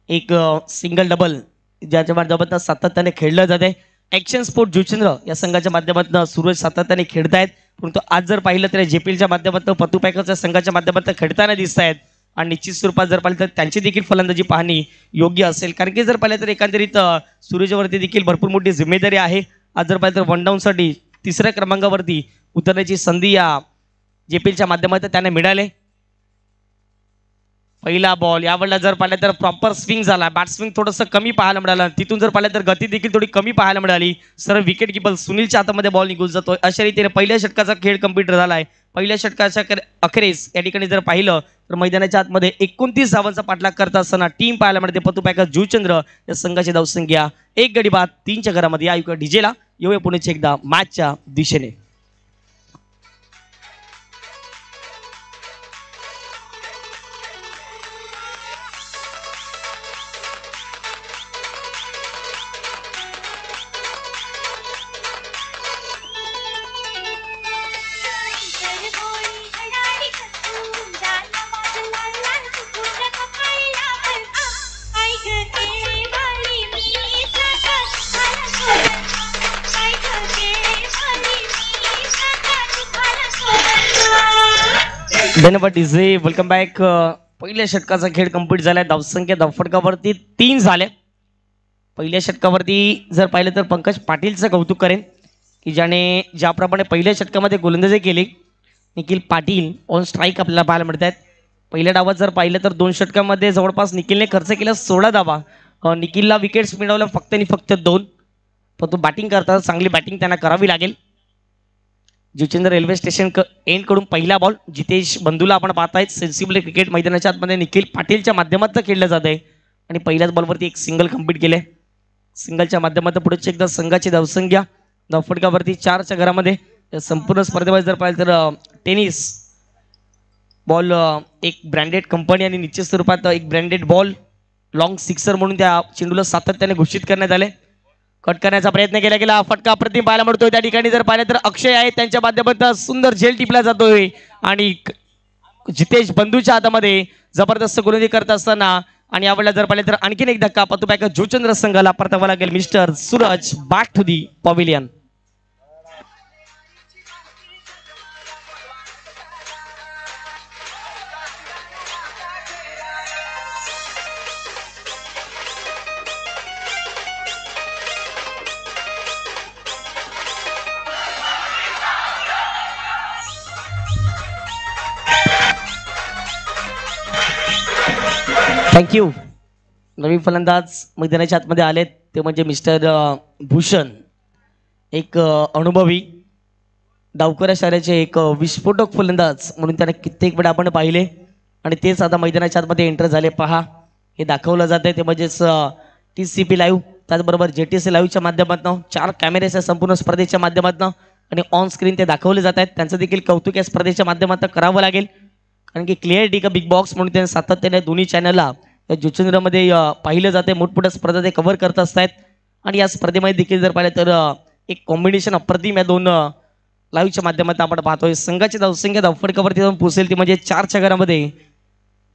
एक सिंगल डबल ज्याच्या माध्यमातून सातत्याने खेळलं जाते ॲक्शन स्पोर्ट जुचंद्र या संघाच्या माध्यमातून सूरज सातत्याने खेळतायत. परंतु आज जर पाहिलं तर जेपीलच्या माध्यमातून पतू पॅकरच्या संघाच्या माध्यमातून खेळताना दिसत आहेत आणि निश्चित स्वरूपात जर पाहिलं तर त्यांची देखील फलंदाजी पाहणी योग्य असेल. कारण की जर पाहिलं तर एकंदरीत सूरजवरती देखील भरपूर मोठी जिम्मेदारी आहे. आज जर पाहिलं तर वन डाऊनसाठी तिसऱ्या क्रमांकावरती उतरण्याची संधी या जेपीलच्या माध्यमातून त्यांना मिळाले. पहिला बॉल यावेळेला जर पाहिलं तर प्रॉपर स्विंग झाला. बॅट स्विंग थोडंसं कमी पाहायला मिळालं. तिथून जर पाहिलं तर गती देखील थोडी कमी पाहायला मिळाली. सर विकेट किपर सुनीलच्या हातामध्ये बॉल निघून जातो. अशा रीतीने पहिल्या षटकाचा खेळ कंप्लीट झालाय. पहिल्या षटकाच्या अखेरीस या ठिकाणी जर पाहिलं तर मैदानाच्या आतमध्ये एकोणतीस धावांचा पाठलाग करत असताना टीम पाहायला मिळते. पतू पॅकर जुचंद्र या संघाची धावसंख्या. एक गडी बाद तीनच्या घरामध्ये या डीजेला. येऊया पुण्याचे एकदा मॅचच्या दिशेने. धन्यवाद डिझे वेलकम बॅक पहिल्या षटकाचा खेळ कंप्लीट झालाय. धावसंख्या धावफटकावरती तीन झाल्या पहिल्या षटकावरती जर पाहिलं तर पंकज पाटीलचं कौतुक करेन की ज्याने ज्याप्रमाणे पहिल्या षटकामध्ये गोलंदाजी केली. निखिल पाटील ऑन स्ट्राईक आपल्याला पाहायला मिळत आहेत पहिल्या डावात जर पाहिलं तर दोन षटकामध्ये जवळपास निखिलने खर्च केला सोळा धावा निखिलला विकेट्स मिळवल्या फक्त आणि फक्त दोन. पण तो बॅटिंग करताना चांगली बॅटिंग त्यांना करावी लागेल. जितेंद्र रेल्वे स्टेशन क एंडकडून पहिला बॉल जितेश बंधूला आपण पाहतायत. सेन्सिबल क्रिकेट मैदानाच्या आतमध्ये निखिल पाटीलच्या माध्यमातून खेळलं जात आहे आणि पहिल्याच बॉलवरती एक सिंगल कंप्लीट केले सिंगलच्या माध्यमातून पुढे एकदा संघाची धावसंख्या धावफटकावरती चारच्या घरामध्ये संपूर्ण स्पर्धेमध्ये जर पाहिलं तर टेनिस बॉल एक ब्रँडेड कंपनी आणि निश्चित स्वरूपात एक ब्रँडेड बॉल लॉंग सिक्सर म्हणून त्या चेंडूला सातत्याने घोषित करण्यात आले कट करण्याचा प्रयत्न केला गेला. फटका अप्रतिम पाहायला मिळतोय. त्या ठिकाणी जर पाहिलं तर अक्षय आहे. त्यांच्या माध्यमातून सुंदर झेल टिपला जातोय. आणि जितेश बंधूच्या हातामध्ये जबरदस्त गोलंदाजी करत असताना आणि यावेळेला जर पाहिलं तर आणखीन एक धक्का. पतुपॅक जोचंद्र संघाला परतावा लागेल mister Suraj back to the pavilion thank you नवीन फलंदाज मैदानाच्या आतमध्ये आलेत. ते म्हणजे मिस्टर भूषण. एक अनुभवी डावकऱ्या शाळेचे एक विस्फोटक फलंदाज म्हणून त्यांना कित्येक वेळा आपण पाहिले. आणि तेच आता मैदानाच्या आतमध्ये एंटर झाले. पहा हे दाखवलं जातं ते म्हणजेच टी सी पी लाईव्ह त्याचबरोबर जे टी सी लाईव्हच्या माध्यमातून चार कॅमेऱ्याच्या संपूर्ण स्पर्धेच्या माध्यमातून आणि ऑन स्क्रीन ते दाखवले जात आहेत. त्यांचं देखील कौतुक या स्पर्धेच्या माध्यमातून करावं लागेल. कारण की क्लिअर डी का बिग बॉक्स म्हणून त्यांनी सातत्याने दोन्ही चॅनलला या ज्योतिंद्रमध्ये पाहिलं जाते मोठमोठ्या स्पर्धा ते कव्हर करत असतात आणि या स्पर्धेमध्ये देखील जर पाहिलं तर एक कॉम्बिनेशन अप्रतिम या दोन लाईव्हच्या माध्यमातून आपण पाहतोय. संघाची धावसंख्या धावफडकावरती जाऊन पोहोचेल. ती म्हणजे चारच्या घरामध्ये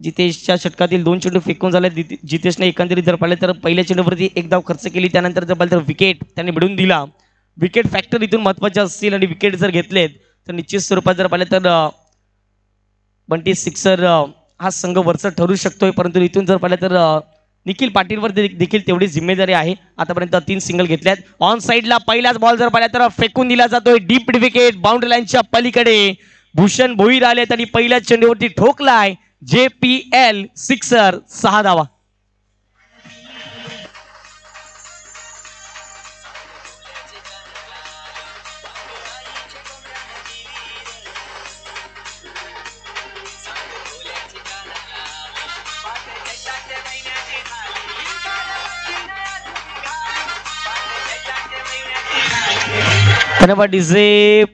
जितेशच्या षटकातील दोन चेंडू फेकून झाले. जितेशने एकंदरीत जर पाहिलं तर पहिल्या चेंडूवरती एक धाव खर्च केली. त्यानंतर जर पाहिलं तर विकेट त्यांनी मिळून दिला. विकेट फॅक्टर इथून महत्त्वाचे असतील आणि विकेट जर घेतलेत तर निश्चित स्वरूपात जर पाहिलं तर बंटी सिक्सर हा संघ वरचं ठरू शकतोय परंतु इथून जर पाहिलं तर निखिल पाटीलवर देखील तेवढी जिम्मेदारी आहे. आतापर्यंत तीन सिंगल घेतल्यात. ऑन साईडला पहिलाच बॉल जर पाहिला तर फेकून दिला जातोय. डीप विकेट बाउंड्री लाईनच्या पलीकडे. भूषण भोईर आलेत आणि पहिल्याच चेंडूवरती ठोकलाय. जे पी एल सिक्सर सहा धावा. धन्यवाद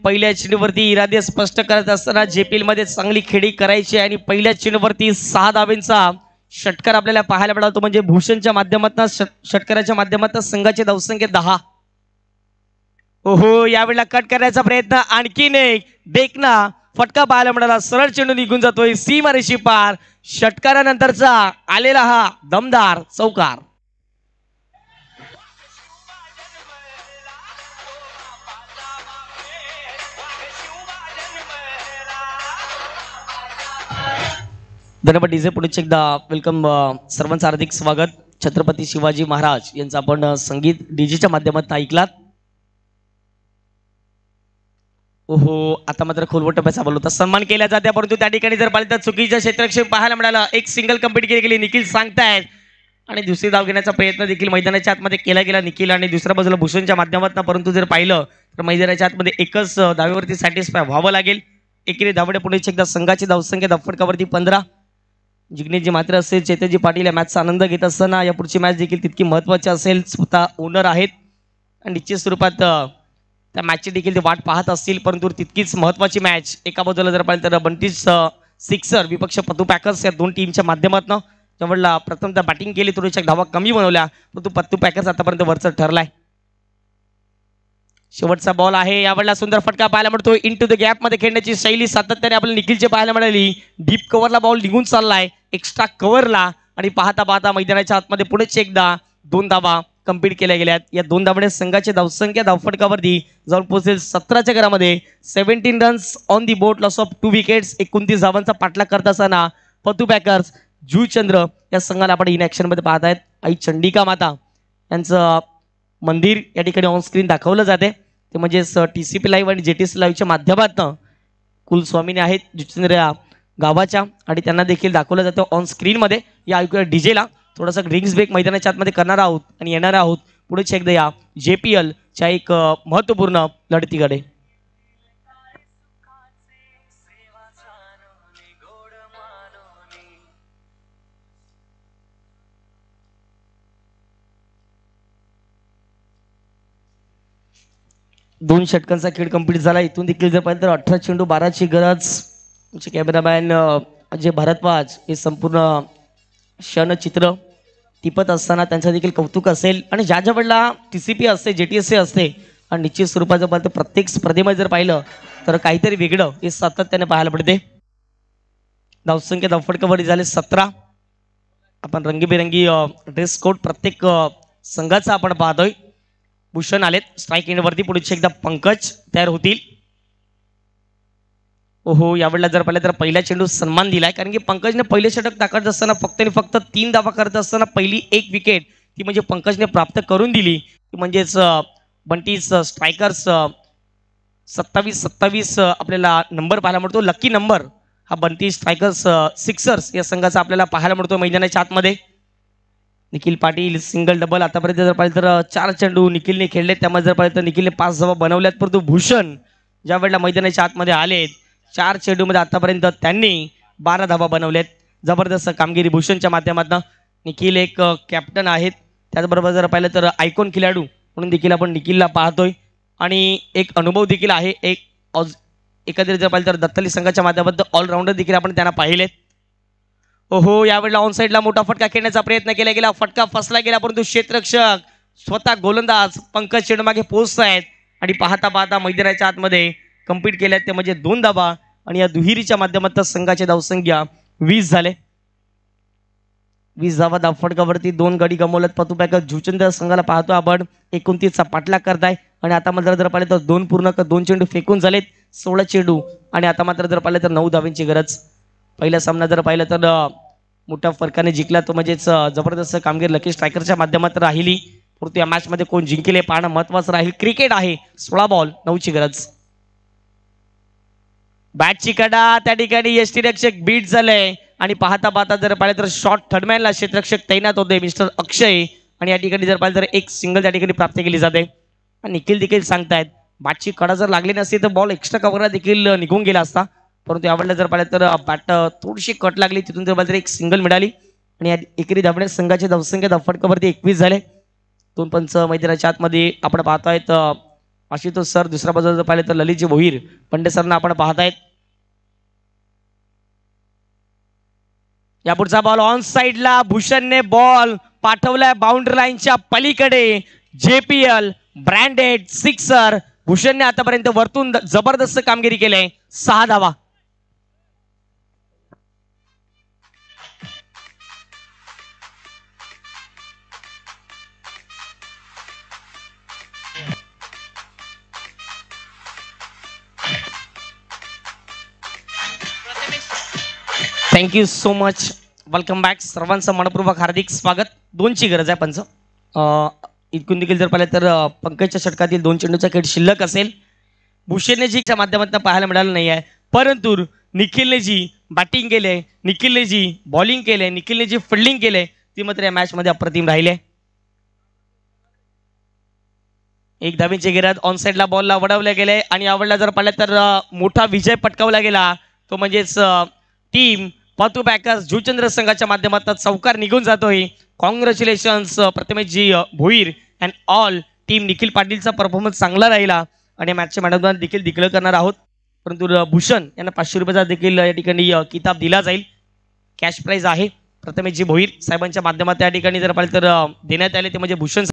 पहिल्या चेंडूवरती इरादे स्पष्ट करत असताना जेपीएलमध्ये चांगली खेळी करायची आणि पहिल्या चेंडूवरती सहा धावेंचा षटकार आपल्याला पाहायला मिळाला म्हणजे भूषणच्या माध्यमातून षटकाराच्या माध्यमातून संघाचे धावसंख्या दहा. ओहो यावेळेला कट करण्याचा प्रयत्न आणखीन एक. देखना फटका पाहायला मिळाला. सरळ चेंडू निघून जातोय. सी रेषी पार. षटकारानंतरचा आलेला हा दमदार चौकार. धन्यवाद डीजे पुढे एकदा वेलकम सर्वांचं हार्दिक स्वागत. छत्रपती शिवाजी महाराज यांचं आपण संगीत डीजेच्या माध्यमातून ऐकलात. ओहो आता मात्र खोलवट पैसा बोल होता. सन्मान केला जाते परंतु त्या ठिकाणी जर पाहिलं तर चुकीच्या क्षेत्रक्षेप पाहायला मिळाला. एक सिंगल कंप्लीट केली गेली निखिल सांगतायत. आणि दुसरी धाव घेण्याचा प्रयत्न देखील मैदानाच्या आतमध्ये केला गेला निखिल. आणि दुसऱ्या बाजूला भूषणच्या माध्यमातून परंतु जर पाहिलं तर मैदानाच्या आतमध्ये एकच धावेवरती सॅटिस्फाय व्हावं लागेल. एकेरी धावडे पुढे एकदा संघाची धावसंख्या धावफटकावरती पंधरा. जिग्नेशजी मात्र असेल चेतनजी पाटील या मॅचचा आनंद घेत असताना या पुढची मॅच देखील तितकी महत्त्वाची असेल. स्वतः ओनर आहेत. आणि निश्चित स्वरूपात त्या मॅचची देखील ते वाट पाहत असतील. परंतु तितकीच महत्त्वाची मॅच एका बाजूला जर पाहिलं तर बंटीस सिक्सर विपक्ष पतू पॅकर्स या दोन टीमच्या माध्यमातून. ज्यावेळेला प्रथमतः बॅटिंग केली थोडीशा धावा कमी बनवल्या. परंतु पत्तू पॅकर्स आतापर्यंत वरचं ठरलाय. शेवटचा बॉल आहे. यावेळेला सुंदर फटका पाहायला मिळतो इन टू द गॅपमध्ये खेळण्याची शैली सातत्याने आपल्याला निखिलचे पाहायला मिळाली. डीप कव्हरला बॉल निघून चाललाय. एक्स्ट्रा कव्हरला आणि पाहता पाहता मैदानाच्या आतमध्ये पुढेच एकदा दोन धावा कंप्लीट केल्या गेल्यात. या दोन धावणे संघाची धावसंख्या धावफटकावरती जाऊन पोहोचेल सतराच्या घरामध्ये. Seventeen runs on the board loss of two wickets एकोणतीस धावांचा पाठलाग करत असताना पतू पॅकर्स जूचंद्र या संघाला आपण इन ॲक्शनमध्ये पाहत आहेत आई चंडिका माता यांचं मंदिर या ठिकाणी ऑनस्क्रीन दाखवलं जाते. ते म्हणजेच टी सी पी लाईव्ह आणि जे टी सी लाईव्हच्या माध्यमातून कुलस्वामीने आहेत जितेंद्र या गावाच्या आणि त्यांना देखील दाखवलं जातं ऑन स्क्रीनमध्ये या ऐकूया डीजेला थोडासा ड्रिंक्स ब्रेक मैदानाच्या आतमध्ये करणार आहोत आणि येणार आहोत. पुढेच एकदा या जे पी एलच्या एक महत्त्वपूर्ण लढतीकडे. दोन षटकांचा खेळ कंप्लीट झाला. इथून देखील जर पाहिलं तर अठरा चेंडू बाराची गरज आमचे कॅमेरामॅन अजय भारद्वाज हे संपूर्ण क्षणचित्र टिपत असताना त्यांचं देखील कौतुक असेल. आणि ज्या ज्या वेळेला टी सी पी असते जे टी एस सी असते आणि निश्चित स्वरूपात जर पाहिलं तर प्रत्येक स्पर्धेमध्ये जर पाहिलं तर काहीतरी वेगळं हे सातत्याने पाहायला पडते. धावसंख्या धावफटकावरी झाले सतरा. आपण रंगीबेरंगी ड्रेस कोड प्रत्येक संघाचा आपण पाहतोय. भूषण आलेत. स्ट्राईक एंडवरती पुढचे एकदा पंकज तयार होतील. ओहो यावेळेला जर पाहिलं तर पहिला चेंडू सन्मान दिलाय. कारण की पंकजने पहिले षटक टाकत असताना फक्त आणि फक्त तीन धावा करत असताना पहिली एक विकेट ती म्हणजे पंकजने प्राप्त करून दिली. ती म्हणजेच बंटीस स्ट्रायकर्स सत्तावीस सत्तावीस आपल्याला नंबर पाहायला मिळतो. लकी नंबर हा बंटी स्ट्रायकर्स सिक्सर्स या संघाचा आपल्याला पाहायला मिळतो मैदानाच्या आतमध्ये. निखिल पाटील सिंगल डबल आतापर्यंत जर पाहिलं तर चार चेंडू निखिलने खेळले त्यामध्ये जर पाहिलं तर निखिलने पाच जबा बनवल्यात. परंतु भूषण ज्या वेळेला मैदानाच्या आतमध्ये आलेत चार चेंडूमध्ये आतापर्यंत त्यांनी बारा धाबा बनवल्यात. जबरदस्त कामगिरी भूषणच्या माध्यमातून. निखिल एक कॅप्टन आहेत. त्याचबरोबर जर पाहिलं तर आयकॉन खिलाडू म्हणून देखील आपण निखिलला पाहतोय. आणि एक अनुभव देखील आहे. एक ऑज एकंदरीत जर पाहिलं तर दत्तली संघाच्या माध्यमातून ऑलराऊंडर देखील आपण त्यांना पाहिलेत. ओहो यावेळेला ऑन साईडला मोठा फटका खेळण्याचा प्रयत्न केला गेला. फटका फसला गेला परंतु क्षेत्ररक्षक स्वतः गोलंदाज पंकज चेंडूमागे पोहोचत आहेत. आणि पाहता पाहता मैदानाच्या आतमध्ये कंप्लीट केल्यात ते म्हणजे दोन धाबा आणि या दुहेरीच्या माध्यमातून संघाची धावसंख्या वीस झाले. वीस धावा धावफटकावरती दोन गडी गमवल्यात. पतू झुचंद संघाला पाहतो आपण. एकोणतीसचा पाठलाग करताय. आणि आता मात्र जर पाहिलं तर दोन पूर्ण दोन चेंडू फेकून झालेत. सोळा चेंडू. आणि आता मात्र जर पाहिलं तर नऊ धाव्यांची गरज पहिला सामना जर पाहिलं तर मोठ्या फरकाने जिंकला तो म्हणजेच जबरदस्त कामगिरी लकी स्ट्रायकरच्या माध्यमात राहिली. परंतु या मॅचमध्ये कोण जिंकेल हे पाहणं महत्वाचं राहील. क्रिकेट आहे. सोळा बॉल नऊची गरज. बॅटची कडा त्या ठिकाणी यष्टीरक्षक बीट झालंय. आणि पाहता पाहता जर पाहिलं तर शॉर्ट थर्डमॅनला क्षेत्ररक्षक तैनात होते मिस्टर अक्षय. आणि या ठिकाणी जर पाहिलं तर एक सिंगल त्या ठिकाणी प्राप्त केली जाते. आणि निखिल देखील सांगतायत बॅटची कडा जर लागली नसती तर बॉल एक्स्ट्रा कव्हरला देखील निघून गेला असता. परंतु यावेळेला जर पाहिलं तर बॅट थोडीशी कट लागली. तिथून जर पाहिलं तर एक सिंगल मिळाली. आणि या एकेरी धावणे संघाची धावसंख्या धावफटकावरती एकवीस झाले. दोन पंच मैदानाच्या आतमध्ये आपण पाहतायत अशी तो सर. दुसऱ्या बाजूला जर पाहिलं तर ललितजी भोईर. पंडे सरना आपण पाहतायत. या पुढचा बॉल ऑन साइडला भूषणने बॉल पाठवलाय बाउंड्री लाईनच्या पलीकडे. जेपीएल ब्रँडेड सिक्सर भूषणने आतापर्यंत वरतून जबरदस्त कामगिरी केली सहा धावा. Thank you so much welcome back सर्वांचं मनपूर्वक हार्दिक स्वागत. दोनची गरज आहे पंच. इतकून देखील जर पाहिलं तर पंकजच्या षटकातील दोन चेंडूचा खेळ शिल्लक असेल. भूषणने जीच्या माध्यमातून पाहायला मिळालं नाही आहे. परंतु निखिलने जी बॅटिंग केले निखिलने जी बॉलिंग केले निखिलने जी फिल्डिंग केले ती मात्र या मॅचमध्ये अप्रतिम राहिले. एक धावीचे गिरात ऑन साईडला बॉलला वडवल्या गेले. आणि आवडला जर पाहिलं तर मोठा विजय पटकावला गेला. तो म्हणजेच टीम पातू बॅकर्स जुचंद्र संघाच्या माध्यमातून चौकार निघून जातोय. Congratulations Prathamesh ji um, Bhoir and all team Nikhil पाटीलचा performance चांगला राहिला. आणि मॅचच्या मॅडम देखील दिग्ल करणार आहोत. परंतु भूषण यांना पाचशे रुपयाचा देखील या ठिकाणी किताब दिला जाईल. कॅश प्राईज आहे. प्रथमेशजी भोईर साहेबांच्या माध्यमात या ठिकाणी जर पाहिलं तर देण्यात आले ते म्हणजे भूषण